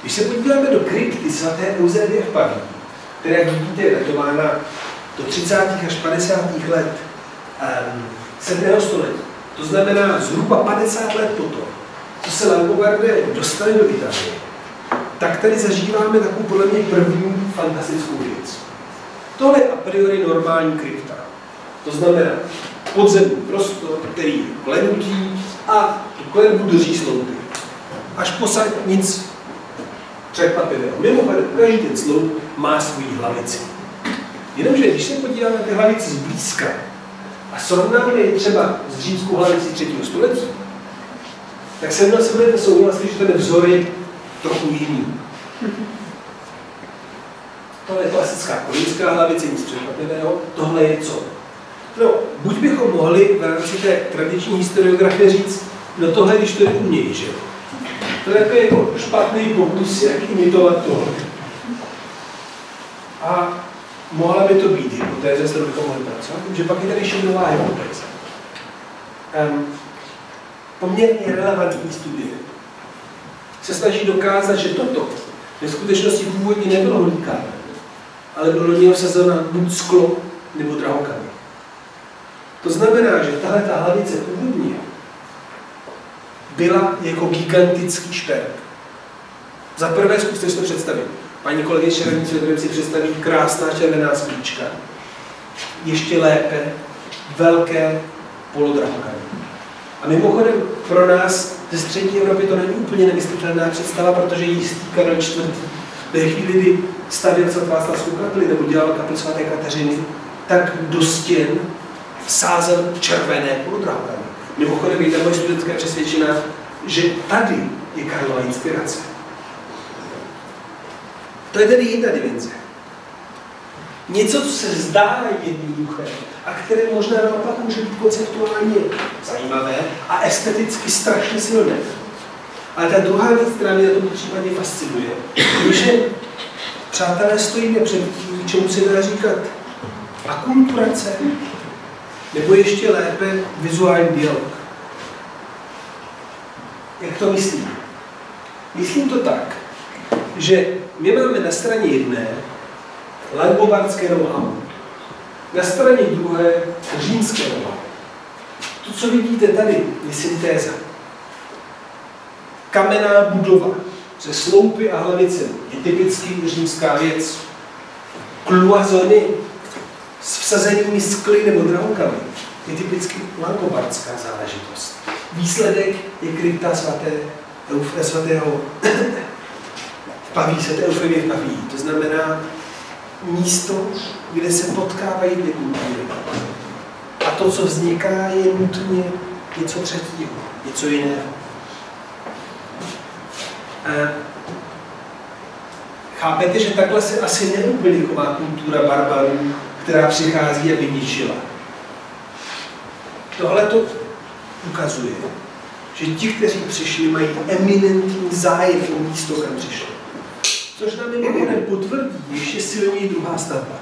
když se podíváme do krypty svaté Eusebie v Paví, která, jak vidíte, je datována do 30. až 50. let um, 7. století. To znamená zhruba 50 let potom, co se Langobardé dostali do Itálie, tak tady zažíváme takovou podle mě první fantastickou věc. Tohle je a priori normální krypta. To znamená podzemní prostor, který klenutí a tu klenbu drží sloupy. Až posad nic překvapivého. Mimochodem, každý ten sloup má svůj hlavici. Jenomže, když se podíváme na ty hlavici zblízka a srovnáme je třeba s římskou hlavicí třetího století, tak se mnou se budete souhlasit, že ten vzor je trochu jiný. Tohle je klasická kolínská hlavice, nic překvapivého. Tohle je co? No, buď bychom mohli v rámci té tradiční historiografie říct, no tohle, když to je umějí, že jo? To je jako špatný pokus, jak imitovat tohle. A mohla by to být hypotéza, s kterou bychom mohli pracovat, že pak je tady ještě nová hypotéza. Um, poměrně relevantní studie se snaží dokázat, že toto ve skutečnosti původně nebylo hlíkáno, ale bylo do něho sazeno buď sklo nebo drahokamy. To znamená, že tahle ta hlavice původně byla jako gigantický šperk. Za prvé zkuste si to představit. Paní kolegy Červeníci, si představí krásná červená sklíčka. Ještě lépe velké polodrahokamy. A mimochodem pro nás ze střední Evropy to není úplně nemyslitelná představa, protože jistý Karel IV. ve chvíli, kdy stavěl Václavskou kapli nebo dělal kapli svaté Kateřiny, tak do stěn sázel červené polodrahokamy. Mimochodem je moje studentka přesvědčená, že tady je Karlova inspirace. To je tedy jedna dimenze. Něco, co se zdá jednoduché a které možná naopak může být konceptuálně zajímavé a esteticky strašně silné. Ale ta druhá věc, která mě na tomto případě fascinuje, je, že přátelé stojíme před tím, čemu se dá říkat akulturace, nebo ještě lépe vizuální dialog. Jak to myslím? Myslím to tak, že my máme na straně jedné langobardské know na straně druhé římské know To, co vidíte tady, je syntéza. Kamenná budova ze sloupy a hlavice je typicky římská věc. Kluazony s vsazenými skly nebo drahokami je typicky langobardská záležitost. Výsledek je krypta svaté, svatého paví, svaté Eufemie v paví. To znamená místo, kde se potkávají dvě kultury. A to, co vzniká, je nutně něco třetího, něco jiného. A chápete, že takhle se asi neúplně kultura barbarů, která přichází a vyničila. Tohle to ukazuje, že ti, kteří přišli, mají eminentní zájem o místo, kam přišli. Což nám mimochodem potvrdí ještě silněji druhá stavba.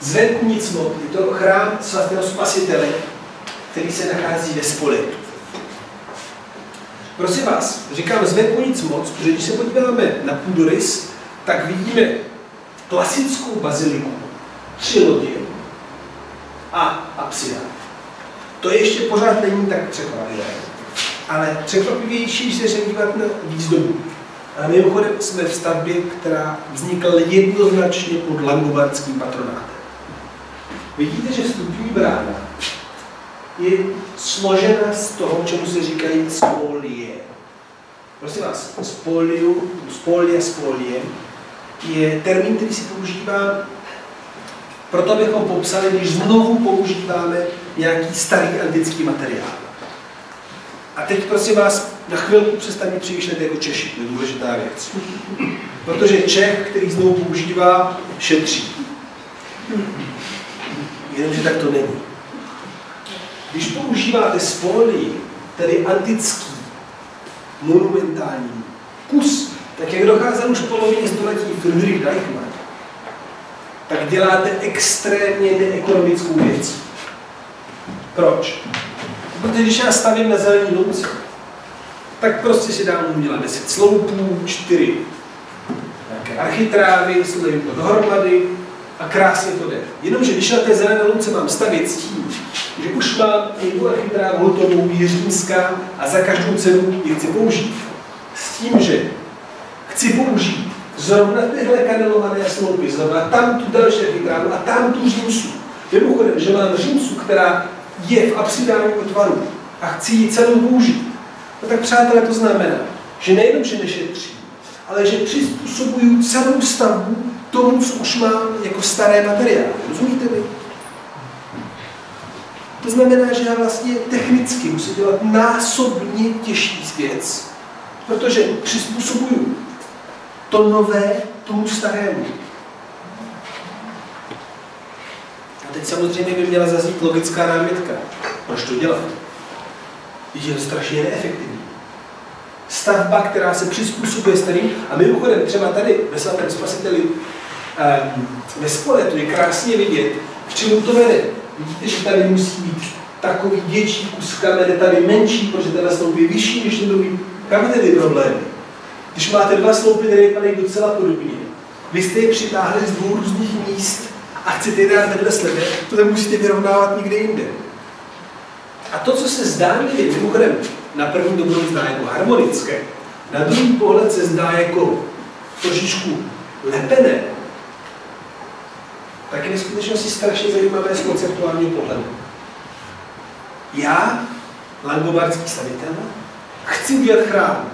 Zvenku nic moc, je to chrám svatého spasitele, který se nachází ve Spoletu. Prosím vás, říkám zvenku nic moc, protože když se podíváme na půdorys, tak vidíme klasickou baziliku, tři lodě a apsida. To ještě pořád není tak překvapivé. Ale překvapivější, že se dívat na výzdobu. A mimochodem jsme v stavbě, která vznikla jednoznačně pod langobardským patronátem. Vidíte, že vstupní brána je složena z toho, čemu se říkají spolie. Prosím vás, spoliu, spolia, spolie je termín, který si používá proto, abychom popsali, když znovu používáme nějaký starý antický materiál. A teď prosím vás, na chvilku přestaňte přemýšlet jako Češi, to je důležitá věc. Protože Čech, který znovu používá, šetří. Jenomže tak to není. Když používáte spolí, tedy antický, monumentální kus, tak jak docházel už v polovině století Friedrich Deichmann, tak děláte extrémně neekonomickou věc. Proč? Protože když já stavím na zelený louce, tak prostě si dám umělat 10 sloupů, 4 nějaké architrávy, sledujím to dohromady a krásně to jde. Jenomže když na té zelené louce mám stavět s tím, že už mám jednu architrávu hotovou, je římská a za každou cenu ji chci použít. S tím, že chci použít zrovna tyhle kanelované sloupy, zrovna tam tu další architrávu a tam tu římsu. Mimochodem, že mám římsu, která je v absidálním tvaru a chci ji celou použít, no tak přátelé to znamená, že nejenom, že nešetří, ale že přizpůsobuju celou stavbu tomu, co už mám jako staré materiály. Rozumíte mi? To znamená, že já vlastně technicky musím dělat násobně těžší věc, protože přizpůsobuju to nové tomu starému. A teď samozřejmě by měla zaznít logická námitka. Proč to dělat? Je to strašně neefektivní. Stavba, která se přizpůsobuje starým, a mimochodem třeba tady ve svatém spasiteli um, ve spoletu je krásně vidět, k čemu to vede. Vidíte, že tady musí být takový větší kus kamene, tady menší, protože ten je vyšší než ten druhý. Kam tedy problémy? Když máte dva sloupy, které vypadají docela podobně, vy jste je přitáhli z dvou různých míst a chcete je dát vedle sebe, to tak musíte vyrovnávat někde jinde. A to, co se zdá někdy, mimochodem, na první dobrou zdá jako harmonické, na druhý pohled se zdá jako trošičku lepené, tak je ve skutečnosti strašně zajímavé z konceptuálního pohledu. Já, langobardský stavitel, chci udělat chrám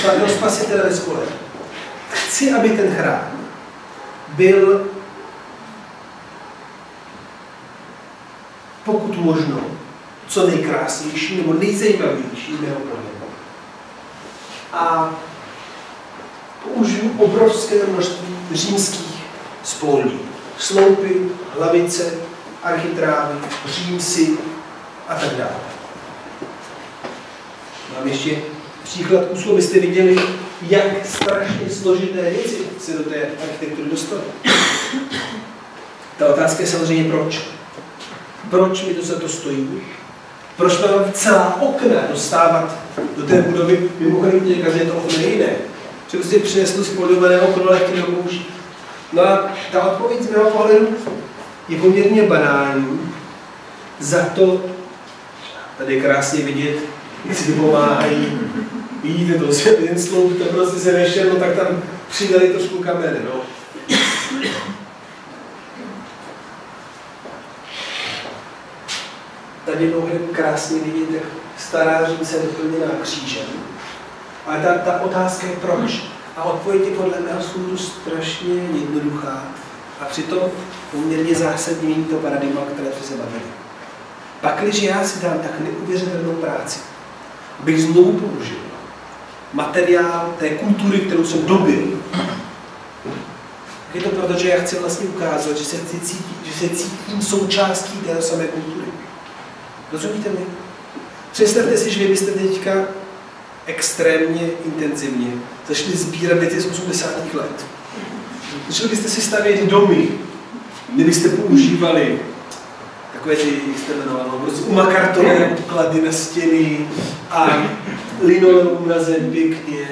svatého spasitele ve skole. Chci, aby ten chrám byl pokud možno co nejkrásnější nebo nejzajímavější mého pohledu. A použiju obrovské množství římských spolí. Sloupy, hlavice, architrávy, římsy a tak dále. Mám ještě příklad kusů, abyste viděli, jak strašně složité věci se do té architektury dostaly. Ta otázka je samozřejmě proč. Proč mi to za to stojí? Proč mám celá okna dostávat do té budovy? Mimochodem, každé to okno je jiné. Že prostě přinesl spodoblené okno, ale použít. No a ta odpověď z mého pohledu je poměrně banální. Za to tady je krásně vidět, si pomáhají. Vidíte to, jeden sloup, to prostě se nešel, no tak tam přidali trošku kamene, no. Tady je krásně vidět, jak stará říce doplněná křížem. Ale ta, ta otázka je proč. A odpověď je podle mého soudu strašně jednoduchá a přitom poměrně zásadní to paradigma, které jsme se bavili. Pak, když já si dám tak neuvěřitelnou práci, abych znovu použil materiál té kultury, kterou jsem dobil, je to proto, že já chci vlastně ukázat, že se, cítí, že se cítím součástí té samé kultury. Rozumíte mi? Představte si, že vy byste teďka extrémně intenzivně začali sbírat věci z 80. let. Začali byste si stavět domy, kde byste používali takové ty, jak jste jmenoval, no, prostě umakartové poklady na stěny a linoleum na zem pěkně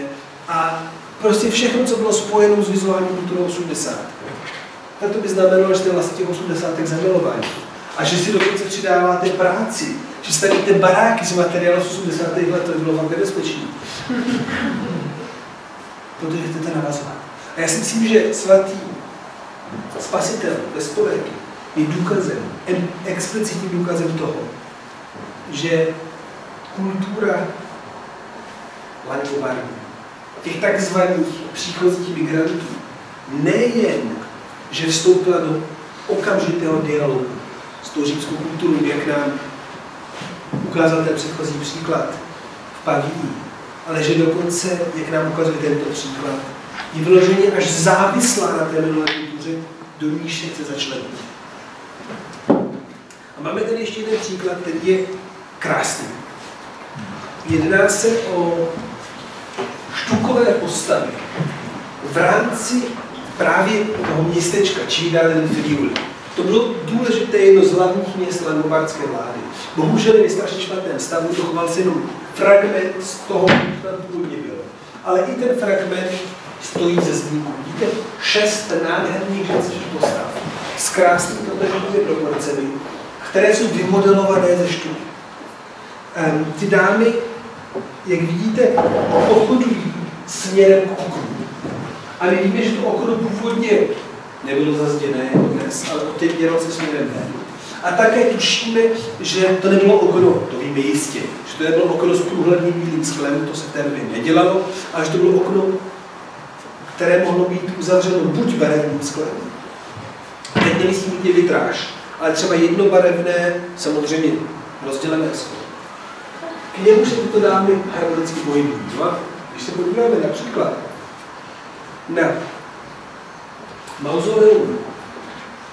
a prostě všechno, co bylo spojeno s vizuální kulturou 80. Tak to by znamenalo, že jste vlastně těch 80. zamilování. A že si dokonce přidáváte práci, že stavíte baráky z materiálu z 80. let, to by bylo fakt nebezpečné. Protože chcete navazovat. A já si myslím, že svatý spasitel ve spovědky je důkazem, explicitním důkazem toho, že kultura Langobardů, těch takzvaných příchozích migrantů, nejen, že vstoupila do okamžitého dialogu s tou římskou kulturou, jak nám ukázal ten předchozí příklad v Pavíni, ale že dokonce, jak nám ukazuje tento příklad, je vyloženě až závislá na té minulé kultuře, do níž se začlenit. Máme tady ještě jeden příklad, který je krásný. Jedná se o štukové postavy v rámci právě toho městečka Čídalen Friuli. To bylo důležité jedno z hlavních měst langobardské vlády. Bohužel je strašně špatném stavu, dochoval se jenom fragment z toho, co tam původně byl. Ale i ten fragment stojí ze zníku. Vidíte, šest nádherných ženských postav s krásnými protaženými proporcemi, které jsou vymodelované ze. Um, ty dámy, jak vidíte, obchodují směrem k oknu. A my víme, že to okno původně nebylo zazděné dnes, ale otevíral se směrem ven. A také tušíme, že to nebylo okno, to víme jistě, že to nebylo okno s průhledným bílým sklem, to se v nedělalo, a že to bylo okno, které mohlo být uzavřeno buď barevným sklem, teď nemyslím nutně vitráž, ale třeba jednobarevné, samozřejmě rozdělené sklo. K němu se tyto dámy harmonicky pohybují. No když se podíváme například na mauzoleum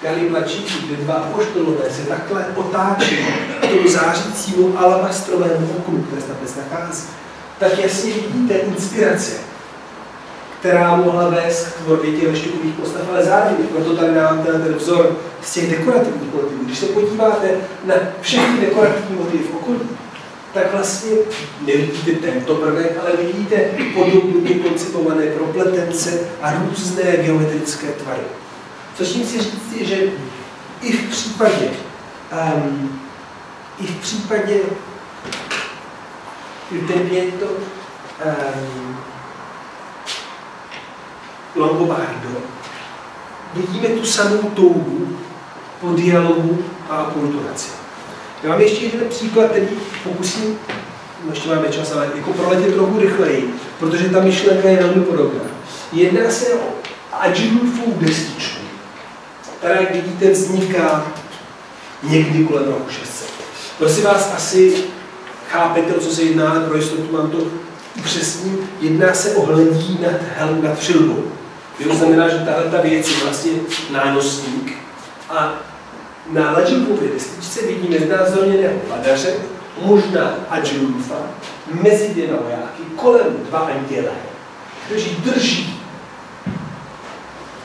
Gali mladší, kde dva apoštolové se takhle otáčí k tomu zářícímu alabastrovému oknu, které se tam dnes nachází, tak jasně vidíte inspirace, která mohla vést k tvorbě těch lešťukových postav, ale zároveň, proto tady dávám ten, ten vzor z těch dekorativních motivů. Když se podíváte na všechny dekorativní motivy v okolí, tak vlastně nevidíte tento prvek, ale vidíte podobně koncipované propletence a různé geometrické tvary. Což tím si říct, že i v případě, um, i v případě Intervieto um, Longobardo vidíme tu samou touhu po dialogu a akulturaci. Já mám ještě jeden příklad, který pokusím, no ještě máme čas, ale jako proletět trochu rychleji, protože ta myšlenka je velmi podobná. Jedná se o Agilulfovou destičku, která, jak vidíte, vzniká někdy kolem roku 600. Prosím vás, asi chápete, o co se jedná, pro jistotu mám to upřesním. Jedná se o hledí nad, hel, nad přilbou. To znamená, že tahle ta věc je vlastně nánosník a na Ladžilkově destičce vidíme znázorněného vladaře, možná Adjulufa, mezi dvěma vojáky, kolem dva anděle, kteří drží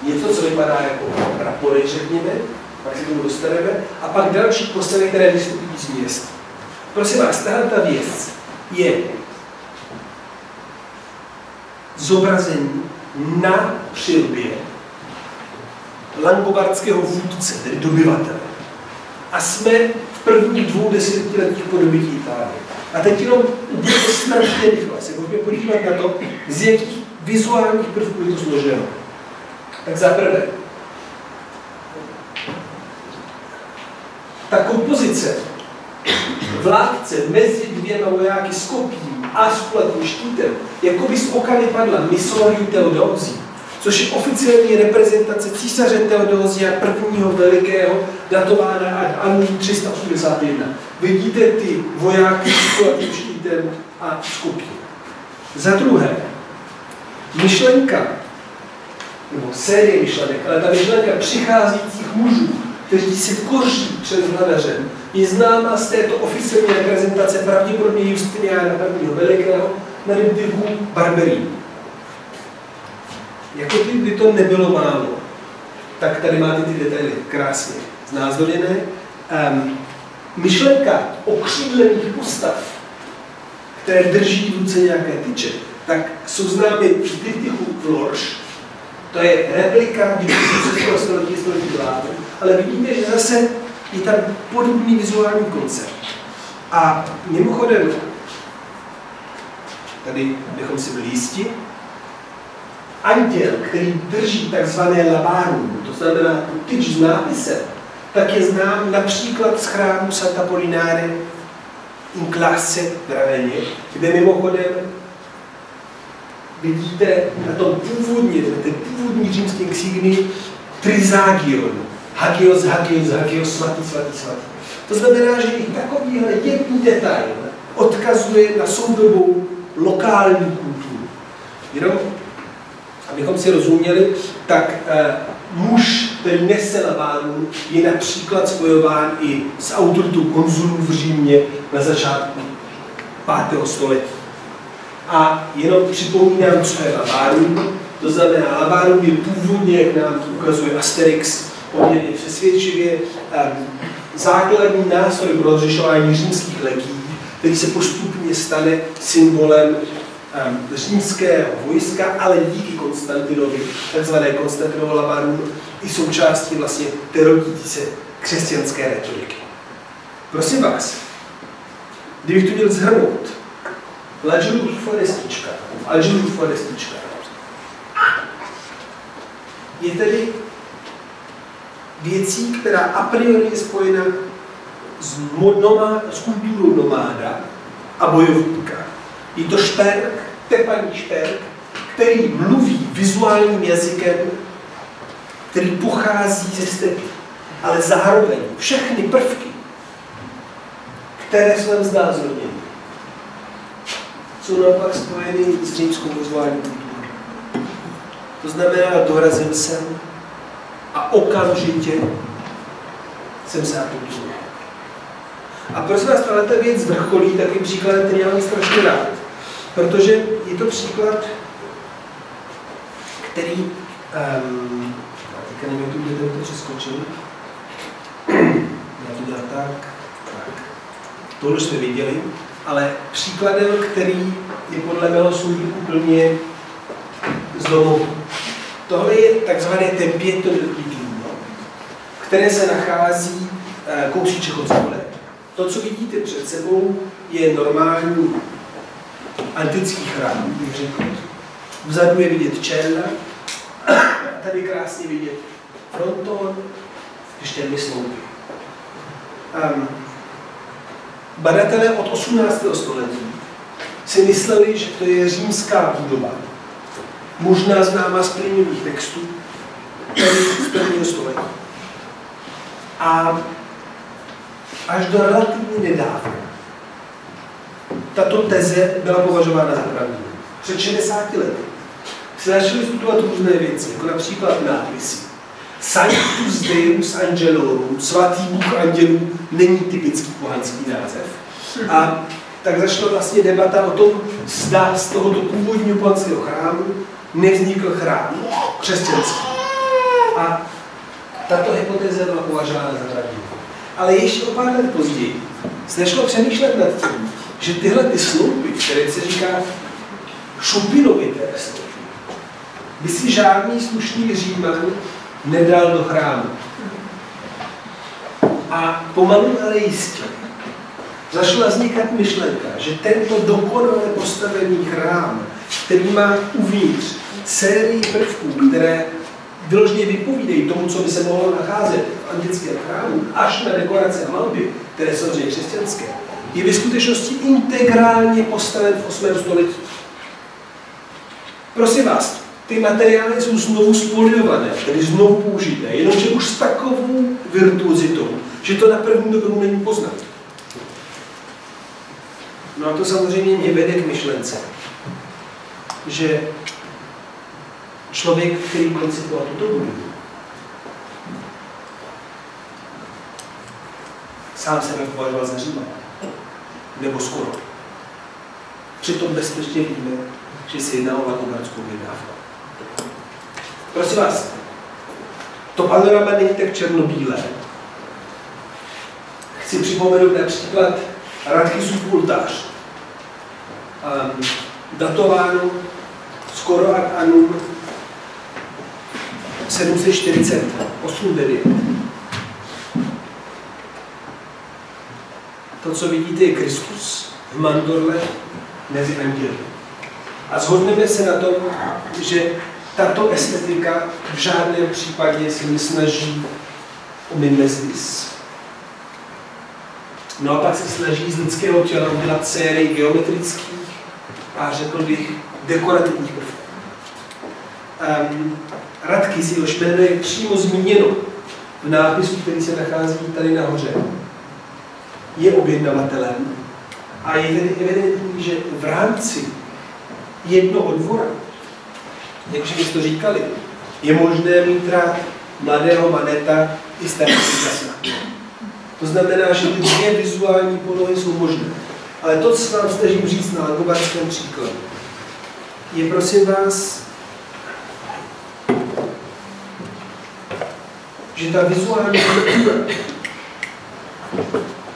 něco, co vypadá jako prapory, řekněme, pak si tomu dostaneme, a pak další postavy, které vystupují z měst. Prosím vás, tahle ta věc je zobrazení na přilbě langobardského vůdce, tedy dobyvatele. A jsme v prvních dvou desetiletích po dobytí Itálie. A teď jenom úplně strašně rychle se pojďme podívat na to, z jakých vizuálních prvků je to složeno. Tak za prvé, ta kompozice vládce mezi dvěma vojáky s kopím a s kulatým štítem, jako by z oka vypadla Missouri Teodózí, což je oficiální reprezentace císaře Teodózia I. velikého, datována až anno 381. Vidíte ty vojáky s kulatým štítem a s kopím. Za druhé, myšlenka, nebo série myšlenek, ale ta myšlenka přicházících mužů, kteří se koří před hladařem, je známa z této oficiální reprezentace pravděpodobně Justiniana I. Velikého na Rimtivu Barberí. Jako by to nebylo málo, tak tady máte ty detaily krásně znázorněné. Um, myšlenka okřídlených postav, které drží v ruce nějaké tyče, tak jsou známy v Triptychu Florš, to je replika 16. století, století vlády, ale vidíte, že zase je tam podobný vizuální koncept. A mimochodem, tady bychom si byli jisti, anděl, který drží takzvané labárum, to znamená tyč s nápisem, tak je znám například z chrámu Santa Polinare in classe v Raveně, kde mimochodem vidíte na tom původně, na té původní římské ksígny Trizagion, Hagios, Hagios, Hagios, svatý, svatý, svatý. To znamená, že i takovýhle jedný detail odkazuje na soudobou lokální kulturu. Jenom, abychom si rozuměli, tak eh, muž, který nese lavánu, je například spojován i s autoritou konzulů v Římě na začátku 5. století. A jenom připomínám, co je lavárum. To znamená, lavárum je původně, jak nám to ukazuje Asterix, poměrně přesvědčivě ehm, základní nástroj pro rozřešování římských legí, který se postupně stane symbolem um, římského vojska, ale díky Konstantinovi, takzvané Konstantinovo labarum, i součástí vlastně terodící se křesťanské retoriky. Prosím vás, kdybych to měl zhrnout, Lažilův forestička, Alžilův forestička, je tedy věcí, která a priori je spojena s, nomá, s kulturou nomáda a bojovníka. Je to šperk, tepaný šperk, který mluví vizuálním jazykem, který pochází ze stepy, ale zároveň všechny prvky, které se nám zdá jsou naopak spojeny s římskou vizuální kulturou. To znamená, dorazil jsem a okamžitě jsem se akulturoval. A prosím vás, tahle ta věc vrcholí takovým příkladem, který já mám strašně rád. Protože je to příklad, který, um, teďka nevím, tu, kde to přeskočil. Já to dělám tak, tak. Tohle jsme viděli, ale příkladem, který je podle mého soudu úplně z domu. Tohle je takzvané tempieto no, které se nachází uh, kousíček od zvolené. To, co vidíte před sebou, je normální antický chrám, bych řekl. Vzadu je vidět čelna, tady krásně vidět fronton, ještě sloupy. Um, badatelé od 18. století si mysleli, že to je římská budova, možná známá z plněných textů, z prvního století. A až do relativně nedávna tato teze byla považována za pravdivou. Před 60 lety se začaly studovat různé věci, jako například nápisy. Sanctus Deus Angelorum, svatý Bůh andělů, není typický pohanský název. A tak začala vlastně debata o tom, zda z tohoto původního pohanského chrámu nevznikl chrám křesťanský. A tato hypotéza byla považována za pravdivou. Ale ještě o pár let později se začalo přemýšlet nad tím, že tyhle ty sloupy, které se říká šupinovité sloupy, by si žádný slušný říman nedal do chrámu. A pomalu, ale jistě začala vznikat myšlenka, že tento dokonale postavený chrám, který má uvnitř sérii prvků, které vyloženě vypovídají tomu, co by se mohlo nacházet v antickém chrámu, až na dekorace a malby, které jsou samozřejmě křesťanské, je ve skutečnosti integrálně postaven v 8. století. Prosím vás, ty materiály jsou znovu spoliované, tedy znovu použité, jenomže už s takovou virtuozitou, že to na první dobrou není poznat. No a to samozřejmě mě vede k myšlence, že člověk, který koncipoval tuto budovu, sám sebe považoval za Říma. Nebo skoro. Přitom bezpečně víme, že se jedná o lakobarskou vydávku. Prosím vás, to panorama není tak černobílé. Chci připomenout například Radchisův ultář, um, datováno skoro ad annum 748 To, co vidíte, je Kristus v mandorle mezi anděli. A shodneme se na tom, že tato estetika v žádném případě se nesnaží o mimezis. No a pak se snaží z lidského těla udělat sérii geometrických a řekl bych dekorativních prvků. Um, Radky si jmenuje je přímo zmíněno v nápisu, který se nachází tady nahoře. Je objednavatelem a je tedy evidentní, že v rámci jednoho dvora, jak jsme to říkali, je možné mít rád mladého maneta i starého Picasso. To znamená, že ty dvě vizuální polohy jsou možné. Ale to, co vám snažím říct na langobarském příkladu, je prosím vás že ta vizuální kultura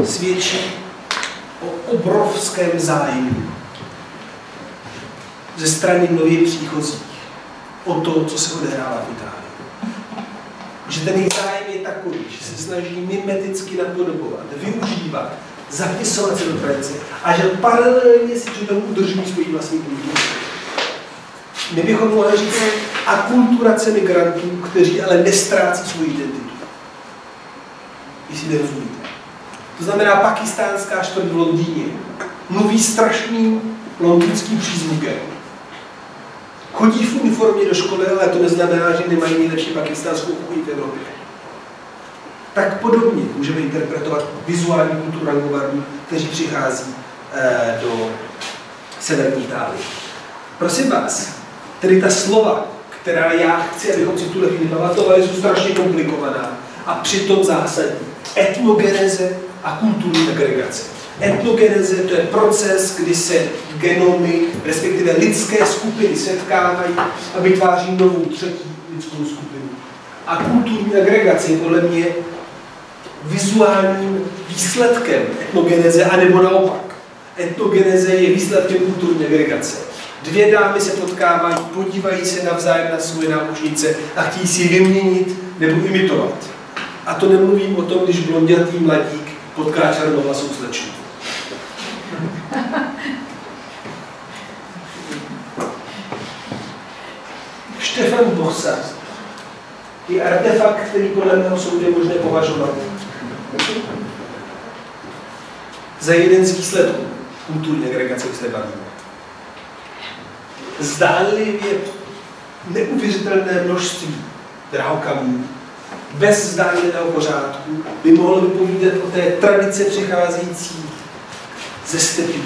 svědčí o obrovském zájmu ze strany nově příchozích o to, co se odehrává v Itálii. Že ten jejich zájem je takový, že se snaží mimeticky napodobovat, využívat, zapisovat se do tradice a že paralelně si přitom udržují svoji vlastní kulturu. My bychom mohli říct akulturace migrantů, kteří ale nestrácí svou identitu. Jestli nerozumíte. To znamená pakistánská čtvrt v Londýně. Mluví strašným londýnským přízvukem. Chodí v uniformě do školy, ale to neznamená, že nemají nejlepší pakistánskou kuchyni v Evropě. Tak podobně můžeme interpretovat vizuální kulturu Langobardů, kteří přichází eh, do severní Itálie. Prosím vás, tedy ta slova, která já chci, abychom si tuhle chvíli pamatovali, jsou strašně komplikovaná a přitom zásadní. Etnogeneze a kulturní agregace. Etnogeneze to je proces, kdy se genomy, respektive lidské skupiny setkávají a vytváří novou třetí lidskou skupinu. A kulturní agregace je podle mě vizuálním výsledkem etnogeneze, anebo naopak. Etnogeneze je výsledkem kulturní agregace. Dvě dámy se potkávají, podívají se navzájem na svoje náušnice a chtějí si vyměnit nebo imitovat. A to nemluvím o tom, když blondětý mladík potká černovlasou slečnu. Štefan Bosa je artefakt, který podle mého soudu je možné považovat za jeden z výsledků kulturní agregace, se bavíme. Zdánlivě neuvěřitelné množství drahokamů bez zdánlivého pořádku by mohlo vypovídat o té tradice přicházející ze stepí.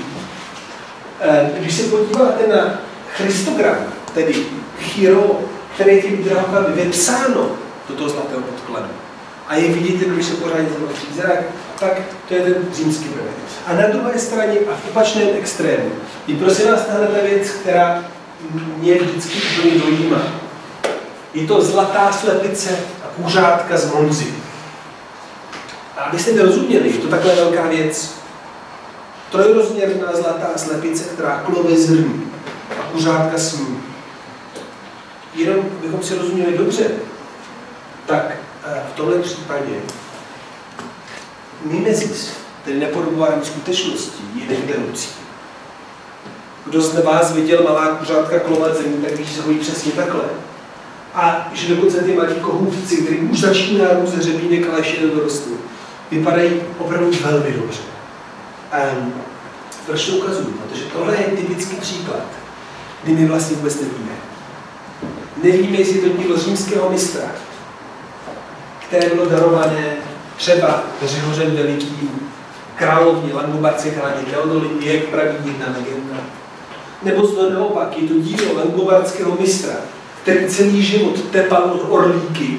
Eh, když se podíváte na Christogram, tedy chiro, které je tím drahokami vepsáno do toho zlatého podkladu, a je vidět, když se pořádně založí zrak, tak to je ten římský prvek. A na druhé straně a v opačném extrému je prosím vás tahle ta věc, která mě vždycky úplně dojímá. Je to zlatá slepice a kuřátka z Monzy. A abyste rozuměli, je to takhle velká věc. Trojrozměrná zlatá slepice, která klove zrní a kuřátka sní. Jenom bychom si rozuměli dobře, tak eh, v tomhle případě mimezis, tedy nepodobování skutečnosti, je nevydaroucí. Kdo z vás viděl malá kuřátka klovat zemí, tak víš, že se přesně takhle. A že dokonce ty malí kohůvci, který už začíná růst hřebínek, ale ještě nedorostl, vypadají opravdu velmi dobře. Um, proč to ukazuju? Protože tohle je typický příklad, kdy my vlastně vůbec nevíme. Nevíme, jestli to dílo římského mistra, které bylo darované třeba Řehořem Velikým, královně Langobardské královně Teodolie, jak praví jedna legenda. Nebo to naopak, je to dílo langobardského mistra, který celý život tepal od orlíky,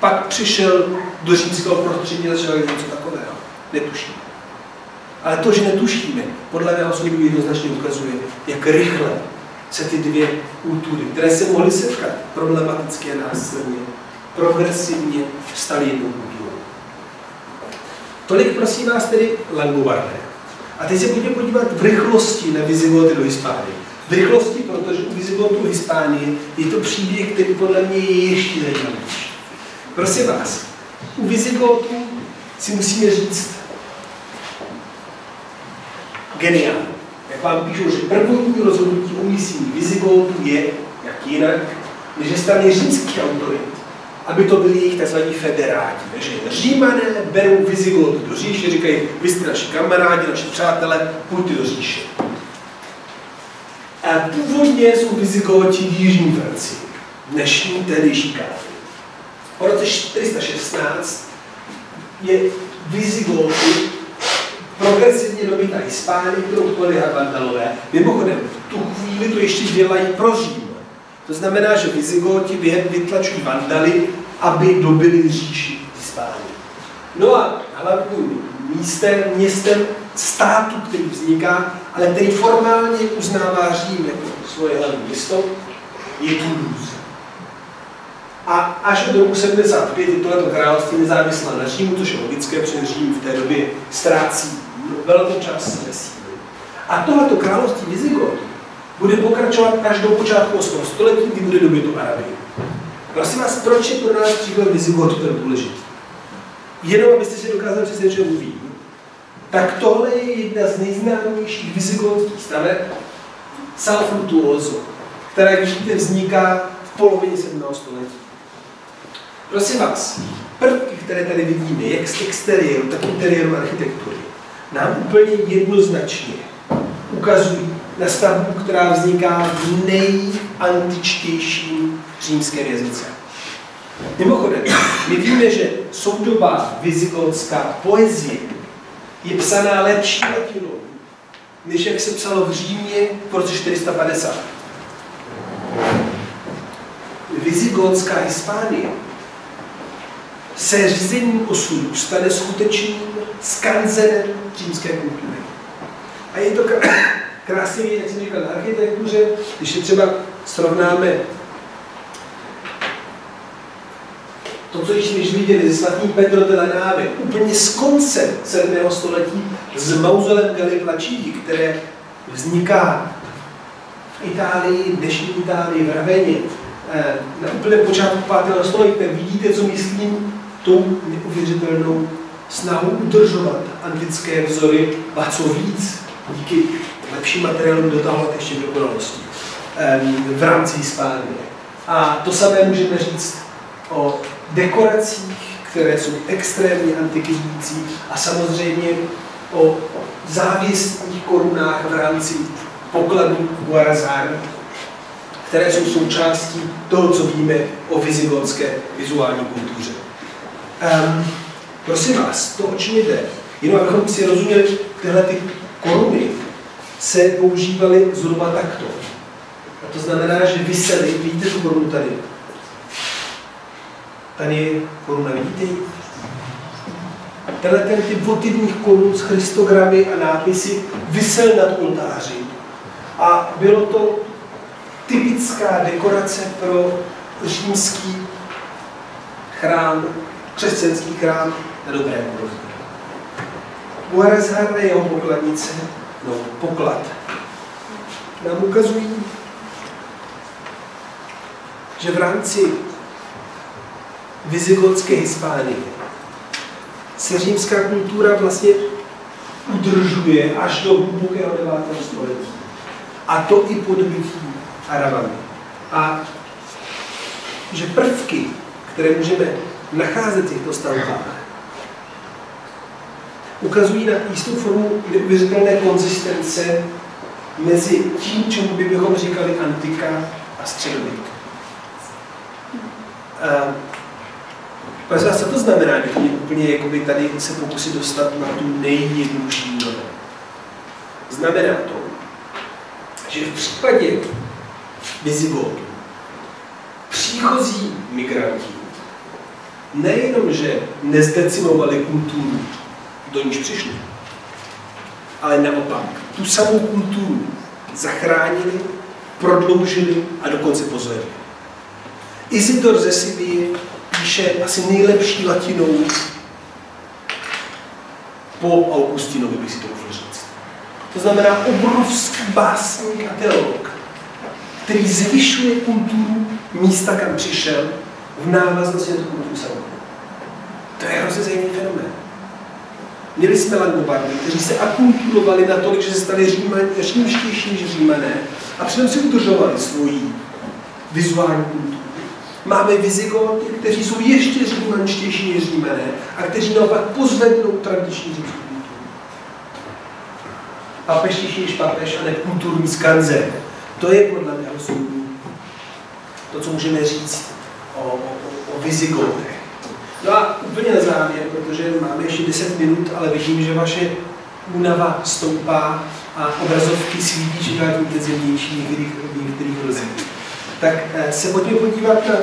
pak přišel do římského prostředí a začal něco takového. Netušíme. Ale to, že netušíme, podle mého soudu jednoznačně ukazuje, jak rychle se ty dvě kultury, které se mohly setkat problematicky a následně, progresivně staly jednou kulturou. Tolik prosím vás tedy Langobardé. A teď se pojďme podívat v rychlosti na Vizigoty do Hispánie. V rychlosti, protože u Vizigotů Hispánie je to příběh, který podle mě je ještě zajímavější. Prosím vás, u Vizigotů si musíme říct geniální. Jak vám píšu, že první rozhodnutí umístění Vizigotů je, jak jinak, než je strany římských autorit, aby to byli jejich tzv. federáti. Takže římané berou Vizigoty do říše, říkají, vy jste naši kamarádi, naši přátelé, pojďte do říše. A původně jsou Vizigoti v Jižní Francii, dnešní tehdejší Káfy. Po roce 416 je Vizigoty progresivně dobitá Hispánie, kterou podali Vandalové. Mimochodem, v tu chvíli to ještě dělají pro Řím. To znamená, že Vizigoti vytlačují Vandaly, aby dobili říši Hispánii. No a hlavním místem, městem státu, který vzniká, ale který formálně uznává Řím jako svoje hlavní město, je Toulouse. A až do roku 75 je tohleto království nezávislé na Římu, což je logické, protože Řím v té době ztrácí velkou část síly. A tohleto království Vizigot bude pokračovat až do počátku 8. století, kdy bude doby to Arabii. Prosím vás, proč je pro nás příklad Vizigotu tak důležitý? Jenom abyste si dokázali představit, že mluvím, tak tohle je jedna z nejznámějších vizigotských staveb San Frutuoso, která, jak vidíte, vzniká v polovině 7. století. Prosím vás, prvky, které tady vidíme, jak z exteriéru, tak interiéru architektury, nám úplně jednoznačně ukazují na stavbu, která vzniká v nejantičtějším římském jazyce. Mimochodem, my víme, že soudobá vizigotská poezie je psaná lepší latinou, než jak se psalo v Římě v roce 450. Vizigotská Hispánie se řízením osudu stane skutečným skanzenem římské kultury. A je to krásně jak jsem říkal, na architektuře, když je třeba srovnáme to, co již viděli ze svatým Pedro de la Nave, úplně z konce 7. století s mauzolem Galiplačí, které vzniká v Itálii, dnešní Itálii, v Raveně, eh, na úplném počátku 5. století, vidíte, co myslím tou neuvěřitelnou snahu udržovat antické vzory, a co víc, díky lepším materiálům dotahovat ještě do dokonalosti v rámci Hispánie. A to samé můžeme říct o dekoracích, které jsou extrémně antikvizující a samozřejmě o závěstních korunách v rámci pokladů Guarazán, které jsou součástí toho, co víme o vizigotské vizuální kultuře. Um, prosím vás, to o čem jde? Jenom abychom si rozuměli, tyhle ty koruny se používaly zhruba takto. A to znamená, že vysely, vidíte tu korunu tady? Tady je koruna, vidíte Tenhle ten typ votivních korun s christogramy a nápisy vysel nad oltáři. A bylo to typická dekorace pro římský chrám, křesťanský chrám na dobré úrovni. Guarazhar jeho pokladnice, no poklad, nám ukazují, že v rámci vizigotské Hispánie se římská kultura vlastně udržuje až do hlubokého 9. století. A to i pod bytí Arabami. A že prvky, které můžeme nacházet v těchto stavbách, ukazují na jistou formu neuvěřitelné konzistence mezi tím, čemu by bychom říkali antika a středověk. A co to znamená, když mě úplně jakoby tady se pokusit dostat na tu nejjednodušší úroveň? Znamená to, že v případě Vizigotu příchozí migranti nejenom, že nezdecimovali kulturu, do níž přišli, ale naopak tu samou kulturu zachránili, prodloužili a dokonce pozvedli. Isidor ze Sibie píše asi nejlepší latinou po Augustinovi, bych si to mohl říct. To znamená obrovský básník a teolog, který zvyšuje kulturu místa, kam přišel, v návaznosti na tu kulturu samotnou. To je hrozně zajímavý fenomén. Měli jsme Langobardy, kteří se akulturovali na to, že se stali římštější než římané a přitom si udržovali svoji vizuální kulturu. Máme Vizigoty, kteří jsou ještě římanštější než římané a kteří naopak pozvednou tradiční římskou kulturu. Papežtější než papež a ne kulturní skanze. To je podle soudu to, co můžeme říct o, o, Vizigotech. No a úplně na závěr, protože máme ještě 10 minut, ale vidím, že vaše únava stoupá a obrazovky svítí že dál intenzivnější některých, v některých rozích. Tak eh, se pojďme podívat na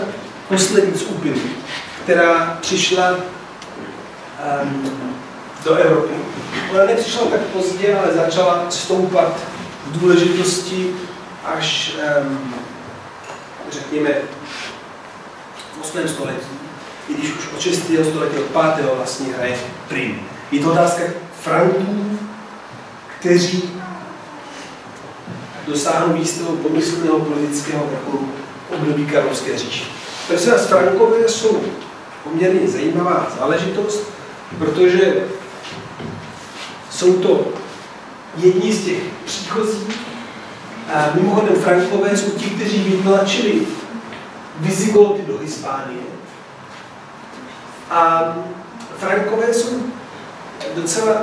poslední skupinu, která přišla um, do Evropy. Ona nepřišla tak pozdě, ale začala stoupat v důležitosti až, um, řekněme, 8. století i když už od 6. století, od 5. vlastně hraje prim. Je to otázka Franků, kteří dosáhnou jistého pomyslného politického vrcholu období Karlovské říše. Prosím vás, Frankové jsou poměrně zajímavá záležitost, protože jsou to jedni z těch příchozích. A mimochodem Frankové jsou ti, kteří vytlačili Vizigoty do Hispánie. A Frankové jsou docela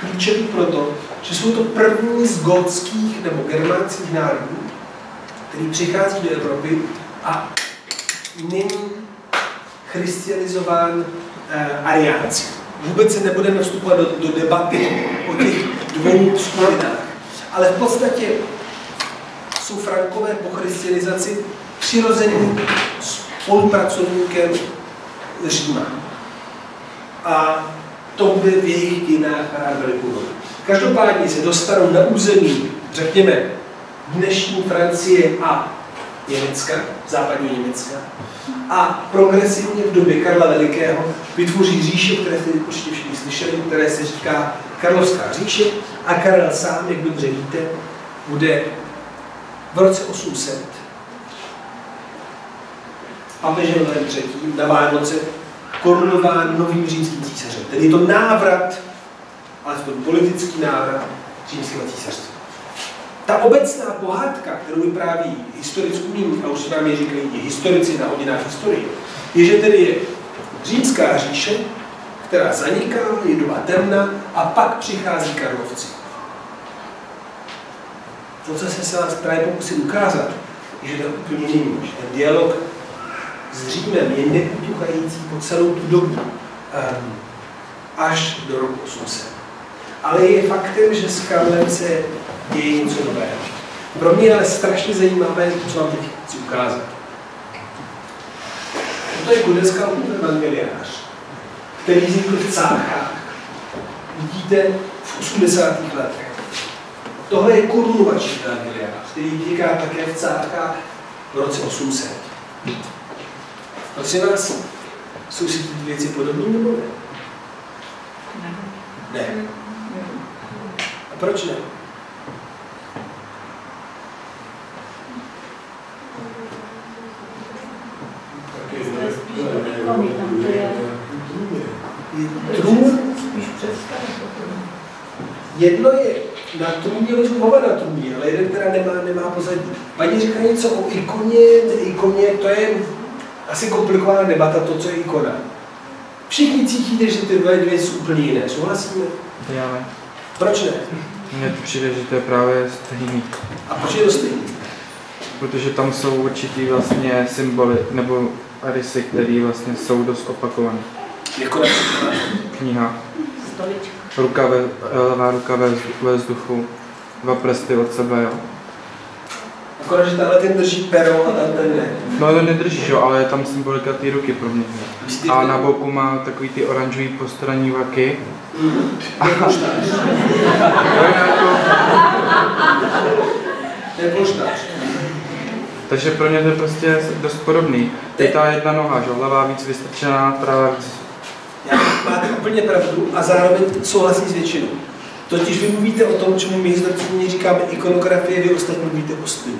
klíčoví proto, že jsou to první z gotských nebo germánských národů, který přichází do Evropy a není christianizován eh, ariánci. Vůbec se nebudeme vstupovat do, do debaty o těch dvou skupinách. Ale v podstatě jsou Frankové po christianizaci přirozeným spolupracovníkem Říma. A to bude v jejich dějinách hrát velikou roli. Každopádně se dostanou na území, řekněme, dnešní Francie a Německa, západní Německa. A progresivně v době Karla Velikého vytvoří říše, které jste určitě všichni slyšeli, které se říká Karlovská říše. A Karel sám, jak dobře víte, bude v roce 800 papežem III. na Vánoce korunován novým římským císařem. Tedy je to návrat, alespoň politický návrat římského císařství. Ta obecná pohádka, kterou vypráví historický, a už vám je říkají i historici na hodinách historie, je, že tedy je římská říše, která zaniká, je doba temna a pak přichází Karlovci. To, co se vás právě pokusím ukázat, je, že to úplně není. Že ten dialog s Římem je neutuchající po celou tu dobu, um, až do roku 800. Ale je faktem, že s Karlem se děje něco nového. Pro mě je ale strašně zajímavé, co vám teď chci ukázat. To je Kudeskalkův evangeliář, který vznikl v Cáchách. Vidíte v 80. letech. Tohle je korunovační evangeliář, který vzniká také v Cáchách v roce 800. Prosím vás, jsou si ty věci podobné nebo ne? Ne. A proč ne? Trůn, jedno je na trůně leží oba na trůně, ale jeden teda nemá, nemá pozadí. Paní říká něco o ikoně, ikoně, to je asi komplikovaná debata, to, co je ikona. Všichni cítíte, že ty dvě dvě jsou úplně jiné. Souhlasíme? Já ne. Proč ne? Mně to přijde, že to je právě stejný. A proč je to stejný? Protože tam jsou určitý vlastně symboly nebo rysy, které vlastně jsou dost opakované. Jako? Kniha. Ruka ve, levá ruka ve, ve vzduchu. Dva prsty od sebe, jo. Akorát, že tenhle ten drží pero a tam ten ne. No to nedrží, jo, ale je tam symbolika té ruky pro mě. A na boku má takový ty oranžový postranní vaky. Je polštář. To je jako, takže pro mě to je prostě dost podobný. Je ta jedna noha, že levá víc vystrčená, pravá víc. Máte úplně pravdu a zároveň souhlasím s většinou. Totiž vy mluvíte o tom, čemu my historicky říkáme ikonografie, vy ostatní mluvíte o stylu.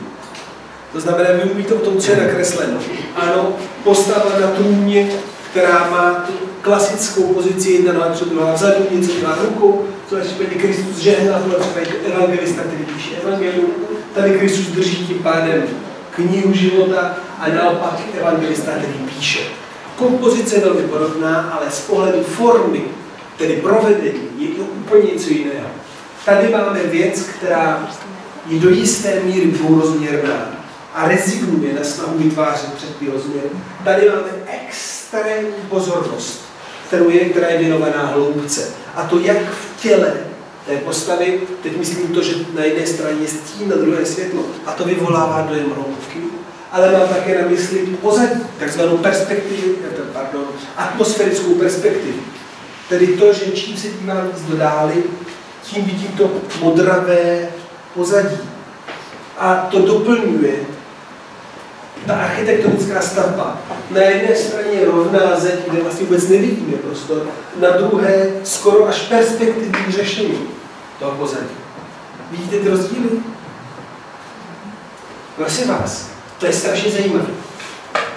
To znamená, vy mluvíte o tom, co je nakresleno. Ano, postava na trůně, která má tu klasickou pozici jedna noha před druhá vzadu, něco dělá rukou, to je případě Kristus žehná, tohle případě evangelista, který píše evangelium. Tady Kristus drží tím pádem knihu života a naopak evangelista, který píše. Kompozice je velmi podobná, ale z pohledu formy, tedy provedení, je to úplně něco jiného. Tady máme věc, která je do jisté míry dvourozměrná a rezignuje na snahu vytvářet třetí rozměr. Tady máme extrémní pozornost, kterou je, která je věnovaná hloubce. A to jak v těle té postavy, teď myslím to, že na jedné straně je stín, na druhé světlo, a to vyvolává dojem hloubky, ale mám také na mysli pozadí, takzvanou perspektivu, eh, pardon, atmosférickou perspektivu. Tedy to, že čím se dívám víc do dály, tím vidím to modravé pozadí. A to doplňuje ta architektonická stavba. Na jedné straně rovná zeď, kde vlastně vůbec nevidíme prostor, na druhé skoro až perspektivní řešení toho pozadí. Vidíte ty rozdíly? Prosím vás, to je strašně zajímavé.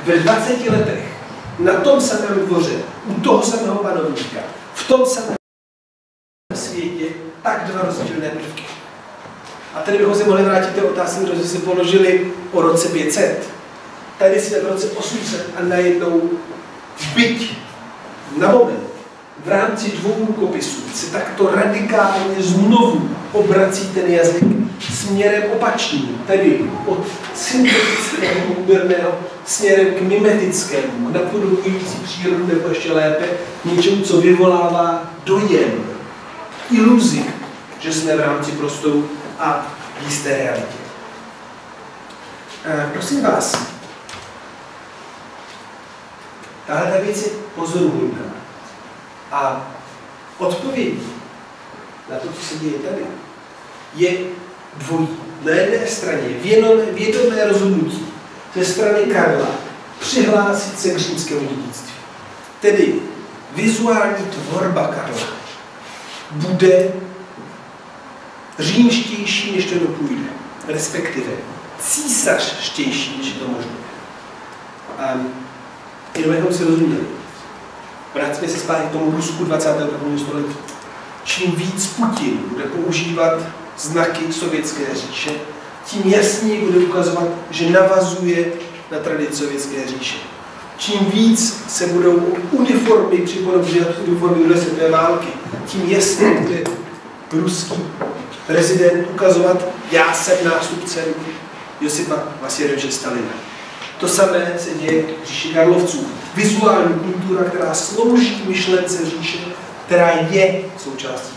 ve 20 letech na tom samém dvoře, u toho samého panovníka, v tom samém světě, tak dva rozdílné prvky. A tady bychom se mohli vrátit té otázky, jsme si položili o roce 500. Tady jsme v roce 800 a najednou byť na moment v rámci dvou rukopisů se takto radikálně znovu obrací ten jazyk směrem opačným, tedy od syntetického úderného směrem k mimetickému, k napodobující přírodu nebo ještě lépe něčemu, co vyvolává dojem, iluzi, že jsme v rámci prostoru a jisté realitě. E, prosím vás, tahle ta věc je pozoruhodná. A odpověď na to, co se děje tady, je dvojí. Na jedné straně vědomé, vědomé rozhodnutí ze strany Karla přihlásit se k římskému dědictví. Tedy vizuální tvorba Karla bude římštější, než to dopůjde. Respektive císařštější, než to možné. Um, jenom bychom si rozuměli. Vrátíme se zpátky k tomu Rusku 21. století. Čím víc Putin bude používat znaky sovětské říše, tím jasněji bude ukazovat, že navazuje na tradici sovětské říše. Čím víc se budou uniformy připodobňovat uniformy druhé světové války, tím jasněji bude ruský prezident ukazovat, já jsem nástupcem Josipa Vasilievče Stalina. To samé se děje v říši Karlovců. Vizuální kultura, která slouží myšlence říše, která je součástí tradice.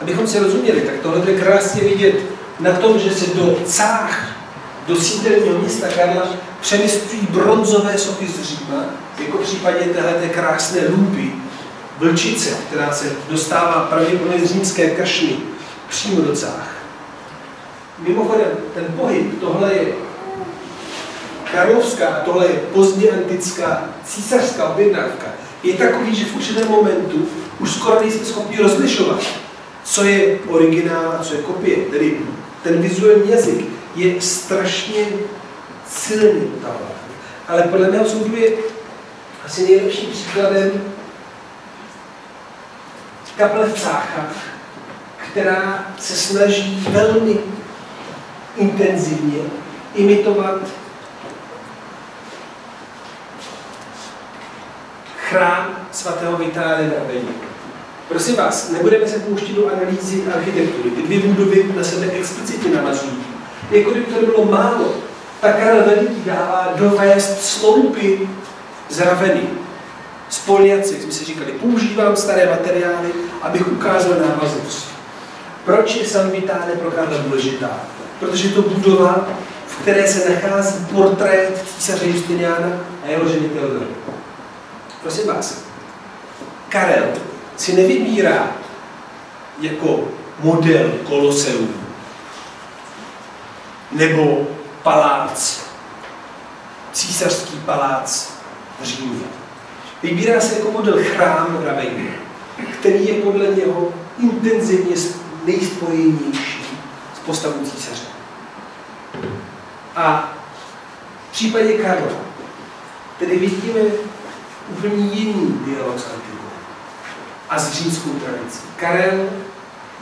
Abychom si rozuměli, tak tohle je krásně vidět na tom, že se do Cách, do sídelního města Karla, přemysťují bronzové sochy z Říma, jako v případě téhle krásné lůpy, vlčice, která se dostává pravděpodobně z římské kašny přímo do Cách. Mimochodem, ten pohyb, tohle je Karlovská, tohle je pozdně antická císařská objednávka, je takový, že v určitém momentu už skoro nejsme schopni rozlišovat, co je originál a co je kopie. Tedy ten vizuální jazyk je strašně silný Ale podle mého soudu je asi nejlepším příkladem kaple v Cáchách, která se snaží velmi intenzivně imitovat chrám svatého Vitálie Bravení. Prosím vás, nebudeme se pouštět do analýzy architektury. Ty dvě budovy na sebe explicitně navazují. Jako kdyby to bylo málo, tak Karel Veliký dává dovést sloupy z Raveny. Z Poliaci, jak jsme si říkali, používám staré materiály, abych ukázal návaznost. Proč je San Vitale pro Karla důležitá? Protože to budova, v které se nachází portrét císaře Justiniana a jeho ženy. Prosím vás, Karel si nevybírá jako model Koloseum nebo palác, císařský palác v Římě. Vybírá se jako model chrám v Raveni, který je podle něho intenzivně nejspojenější s postavou císaře. A v případě Karla tedy vidíme úplně jiný dialog s a s římskou tradicí. Karel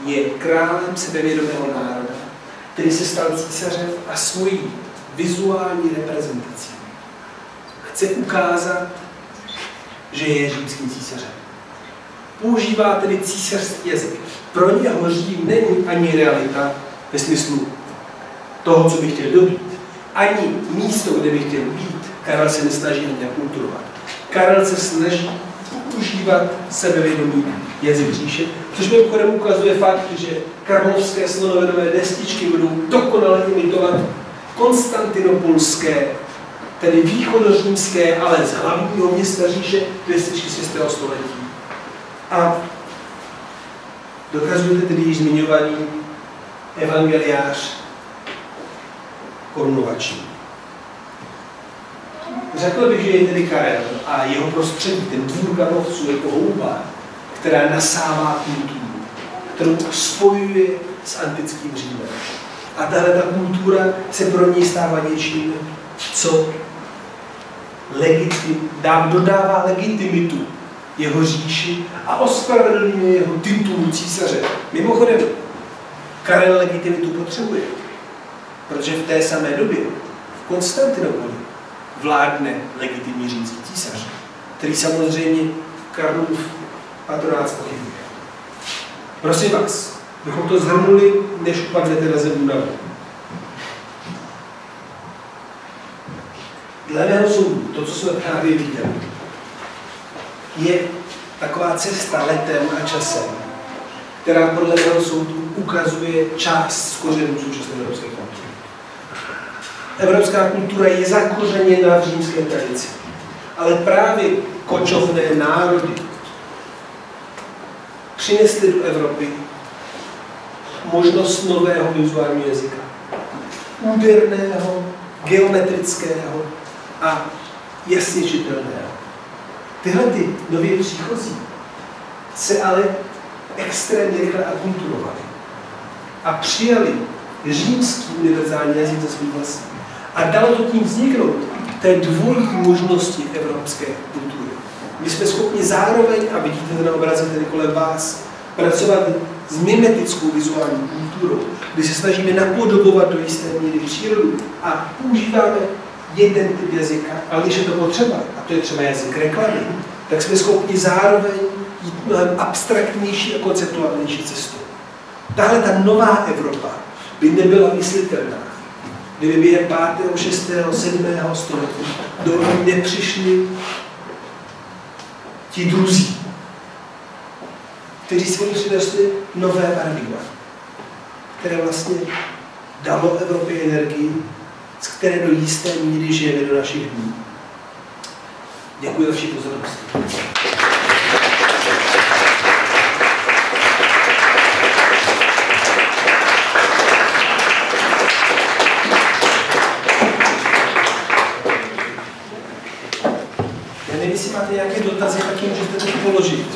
je králem sebevědomého národa, který se stal císařem a svojí vizuální reprezentací chce ukázat, že je římským císařem. Používá tedy císařský jazyk. Pro něho Řím není ani realita ve smyslu toho, co by chtěl dobít, ani místo, kde by chtěl být. Karel se nesnaží nějak kulturovat. Karel se snaží používat sebevědomý jazyk říše, což mimochodem ukazuje fakt, že karlovské slonovinové destičky budou dokonale imitovat konstantinopolské, tedy východořímské, ale z hlavního města říše destičky 6. století. A dokazujete tedy již zmiňovaný evangeliář korunovační. Řekl bych, že je tedy Karel a jeho prostředí, ten dvůr Karlovců jako houba, která nasává kulturu, kterou spojuje s antickým Římem. A tahle ta kultura se pro něj stává něčím co legitim, dám, dodává legitimitu jeho říši a ospravedlňuje jeho titulu císaře. Mimochodem, Karel legitimitu potřebuje, protože v té samé době v Konstantinopoli vládne legitimní římský císař, který samozřejmě Karlův patronát spochybňuje. Prosím vás, bychom to zhrnuli, než upadnete na zem únavu. Dle mého soudu, to, co jsme právě viděli, je taková cesta letem a časem, která podle mého soudu ukazuje část z kořenů současné evropské. Evropská kultura je zakořeněna v římské tradici, ale právě kočovné národy přinesly do Evropy možnost nového vizuálního jazyka. Úderného, geometrického a jasně čitelného. Tyhle ty nově příchozí se ale extrémně rychle akulturovali a přijali římský univerzální jazyk za svůj vlastní. A dalo to tím vzniknout té dvojí možnosti evropské kultury. My jsme schopni zároveň, a vidíte to na obraze tady kolem vás, pracovat s mimetickou vizuální kulturou, kdy se snažíme napodobovat do jisté míry přírodu a používáme jeden typ jazyka, ale když je to potřeba, a to je třeba jazyk reklamy, tak jsme schopni zároveň jít mnohem abstraktnější a konceptuálnější cestou. Tahle ta nová Evropa by nebyla myslitelná, kdyby během 5., 6., 7. století do nepřišli ti druzí, kteří svým přinesli nové paradigma, které vlastně dalo Evropě energii, z které do jisté míry žijeme do našich dní. Děkuji za vši pozornost. Já nevím, jestli máte nějaké dotazy, tak teď položit.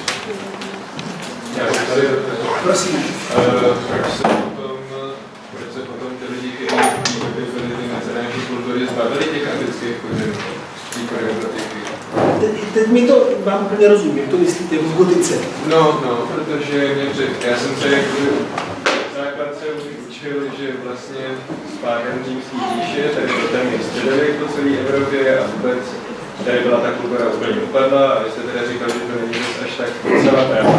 Já bych tady Prosím. Uh, proč se potom, proč se potom ty lidi, kteří vybyli ty mezinárodní kultury, zbavili těch antických kořenů? Te- Teď mi to, vám úplně rozumím, jak to myslíte, v gotice. No, no, protože mě před, já jsem se jako základce učil, že vlastně spádem římský říše, tady byl ten středověk po celé Evropě a vůbec tady byla ta kultura úplně upadla a vy jste teda říkal, že to není zas až tak celá téma.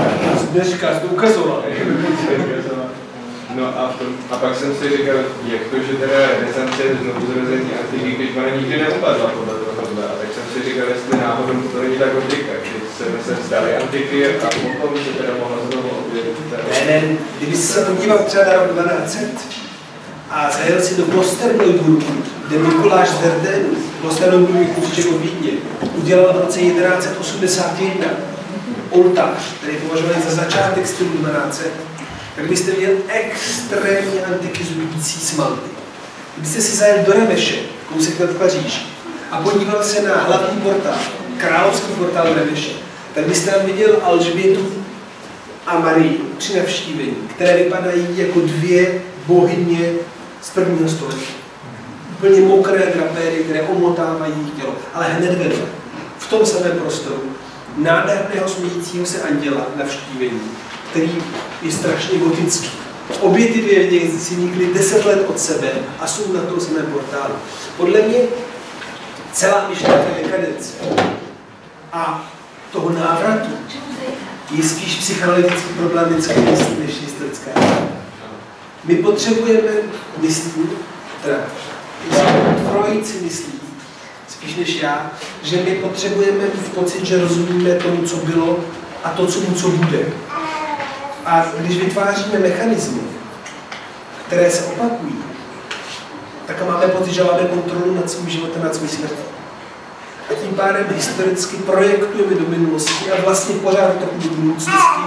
Neříká, to ukazoval. No a, tom, a pak jsem si říkal, jak to, že teda renesance je znovu zrození antiky, když ona nikdy neupadla podle tohohle. A tak jsem si říkal, jestli náhodou to není tak odlika, že se, se vzdali antiky a potom se teda mohla znovu objevit. Ne, ne, kdyby se podíval třeba na rok 1200 a zajel si do Klosterneuburgu, kde Mikuláš z Verdenu, Klosterneuburg je od Vídně, udělal v roce 1181 oltář, který je považovaný za začátek stylu 1200, tak byste měl extrémně antikizující smalty. Kdybyste si zajel do Remeše, kousek nad Paříž, a podíval se na hlavní portál, královský portál Remeše, tak byste tam viděl Alžbětu a Marii při navštívení, které vypadají jako dvě bohyně z prvního století. Úplně mokré drapéry, které omotávají jejich tělo, ale hned vedle, v tom samém prostoru, nádherného smějícího se anděla navštívení, který je strašně gotický. Obě ty dvě věci si nikly deset let od sebe a jsou na tom samém portálu. Podle mě celá myšlenka dekadence a toho návratu je spíš psychanalytický problémický než historická. My potřebujeme, myslím, teda Freud si myslí, spíš než já, že my potřebujeme mít pocit, že rozumíme tomu, co bylo a to, co, co bude. A když vytváříme mechanismy, které se opakují, tak máme pocit, že máme kontrolu nad svým životem, nad svým smrtí. A tím pádem historicky projektujeme do minulosti a vlastně pořád trochu do budoucnosti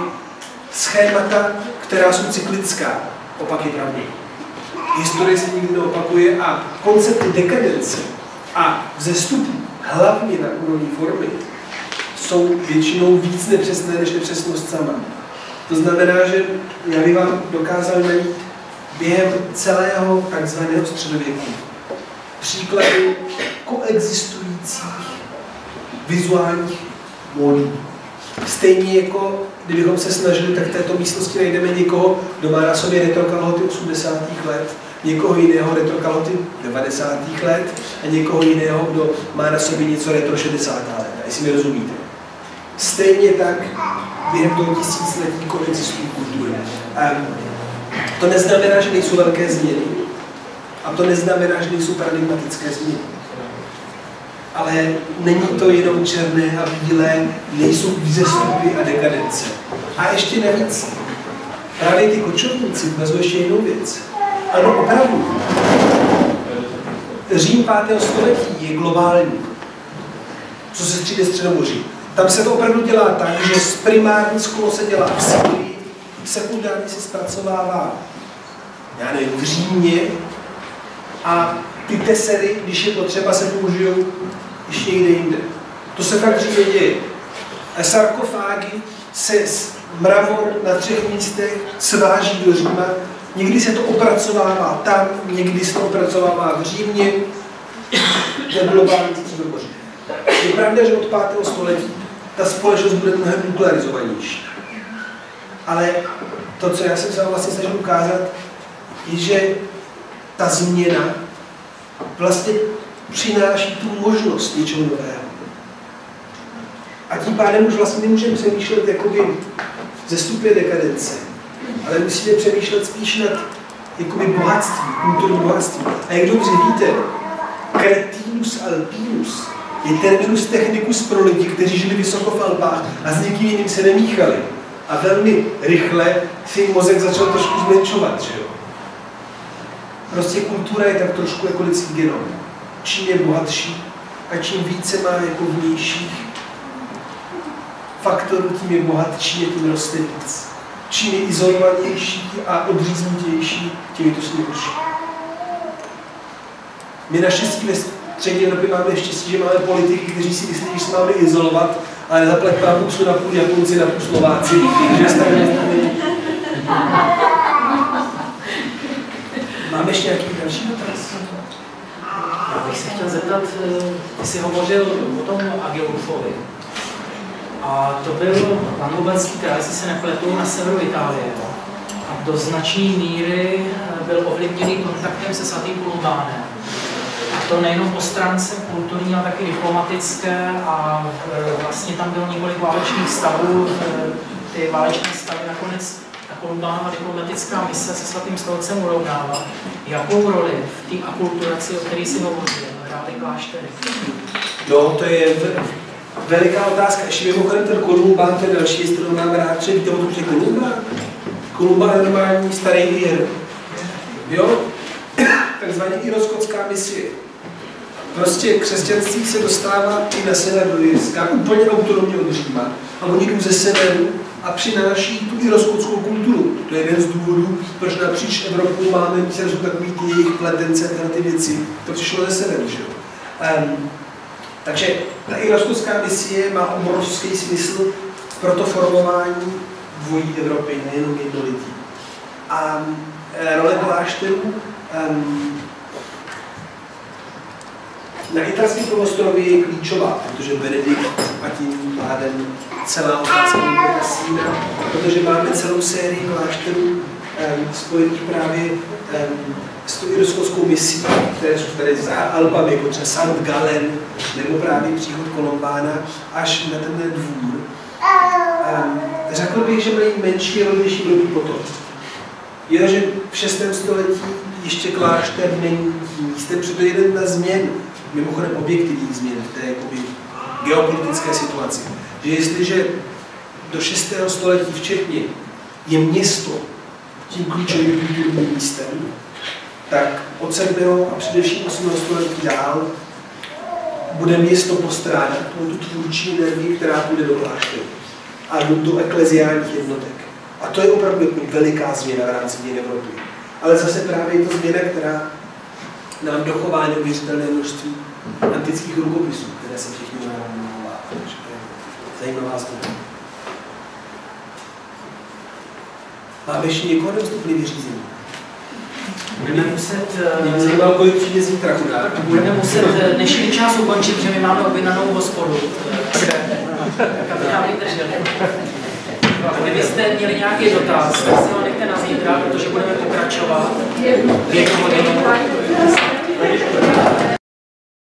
schémata, která jsou cyklická. Opak je pravdou. Historie se nikdy neopakuje a koncepty dekadence a vzestupu, hlavně na úrovni formy, jsou většinou víc nepřesné než nepřesnost sama. To znamená, že já bych vám dokázal najít během celého takzvaného středověku příklady koexistujících vizuálních modů. Stejně jako kdybychom se snažili, tak v této místnosti najdeme někoho, kdo má na sobě retrokalhoty 80. let, někoho jiného retrokalhoty 90. let a někoho jiného, kdo má na sobě něco retro 60. let, jestli mi rozumíte. Stejně tak během toho tisíciletí koexistují kultury. To neznamená, že nejsou velké změny, a to neznamená, že nejsou paradigmatické změny. Ale není to jenom černé a bílé, nejsou vzestupy a dekadence. A ještě navíc, právě ty kočovníci ukazují ještě jinou věc. Ano, opravdu. Řím 5. století je globální, co se stříde středomoří. Tam se to opravdu dělá tak, že z primární sklo se dělá v Syrii, sekundární se zpracovává, já nevím, v Římě a ty tesery, když je potřeba, se použijou ještě někde jinde. To se fakt Římě děje. A sarkofágy se z mramor na třech místech sváží do Říma. Někdy se to opracovává tam, někdy se to opracovává v Římě. To je globální středomoří. Je pravda, že od 5. století ta společnost bude mnohem nuklearizovanější. Ale to, co já jsem se vlastně snažil ukázat, je, že ta změna vlastně přináší tu možnost něčeho nového. A tím pádem už vlastně nemůžeme přemýšlet jakoby ze stupě dekadence, ale musíme přemýšlet spíš nad jakoby bohatství, kulturní bohatství. A jak dobře víte, cretinus alpinus je terminus technicus pro lidi, kteří žili vysoko v Alpách a s někým jiným se nemíchali. A velmi rychle si mozek začal trošku zmenšovat, že jo? Prostě kultura je tak trošku jako lidský genom. Čím je bohatší a čím více má jako vnějších faktorů, tím je bohatší a tím roste víc. Čím je izolovanější a odříznutější, tím je to složší. My naštěstí ve střední Evropě máme štěstí, že máme politiky, kteří si myslí, že se máme izolovat, ale zaplať pánu jsou na půl Japonci, na půl Slováci, že se Máme ještě nějaký další dotaz? Já bych se chtěl zeptat, eh, ty jsi hovořil o tom Agilufovi. A to byl Langobarský kraj, se nepletu, na severu Itálie. A do značné míry eh, byl ovlivněný kontaktem se svatým Kolumbánem. A to nejenom po stránce kulturní, ale taky diplomatické a eh, vlastně tam bylo několik válečných stavů. Ty válečné stavy nakonec Kolumbánova diplomatická mise se svatým stolcem urovnává. Jakou roli v té akulturaci, o které si hovořil, hrály kláštery? No, to je veliká otázka. Ještě mimochodem ten Kolumbán, to je další věc, kterou mám rád, že víte o tom, že Kolumbán? Kolumbán je normální starý vír. Jo? Takzvaně iroskotská misie. Prostě křesťanství se dostává i na sever do Jirska, úplně autonomně od Říma. A oni jdou ze severu a přináší tu iroskotskou kulturu. To je jeden z důvodů, proč napříč Evropou máme celou takový ty jejich pletence, ty věci. To přišlo ze severu, že jo. Um, takže ta iroskotská misie má obrovský smysl pro to formování dvojí Evropy, nejenom jednolitý. A e, role klášterů um, na italském polostrově je klíčová, protože Benedikt a tím pádem celá otázka Messina, protože máme celou sérii klášterů um, spojených právě um, s tou iroskotskou misí, které jsou tady za Alpami, jako třeba St. Gallen, nebo právě příchod Kolombána, až na tenhle dvůr. Um, řekl bych, že mají menší roli než potom. že v 6. století ještě klášter není tím místem, protože jeden na změn, mimochodem objektivních změn v té jakoby, geopolitické situaci že jestliže do 6. století včetně je město tím klíčovým kulturním místem, tak od 7. a především 8. století dál bude město postrádat tu tvůrčí energii, která půjde do klášteru a do, do ekleziálních jednotek. A to je opravdu jako veliká změna v rámci dějin Evropy. Ale zase právě je to změna, která nám dochová neuvěřitelné množství antických rukopisů, které se všichni máme zajímavá studie. Máme ještě někoho nebo vstupní vyřízení? Budeme muset, Mě eh, zajímalo, kolik přijde zítra chudák. budeme muset eh, dnešní čas ukončit, protože my máme objednanou hospodu. eh, Kam bychom vydrželi. Kdybyste měli nějaký dotaz, tak si ho nechte na zítra, protože budeme pokračovat v jednu hodinu.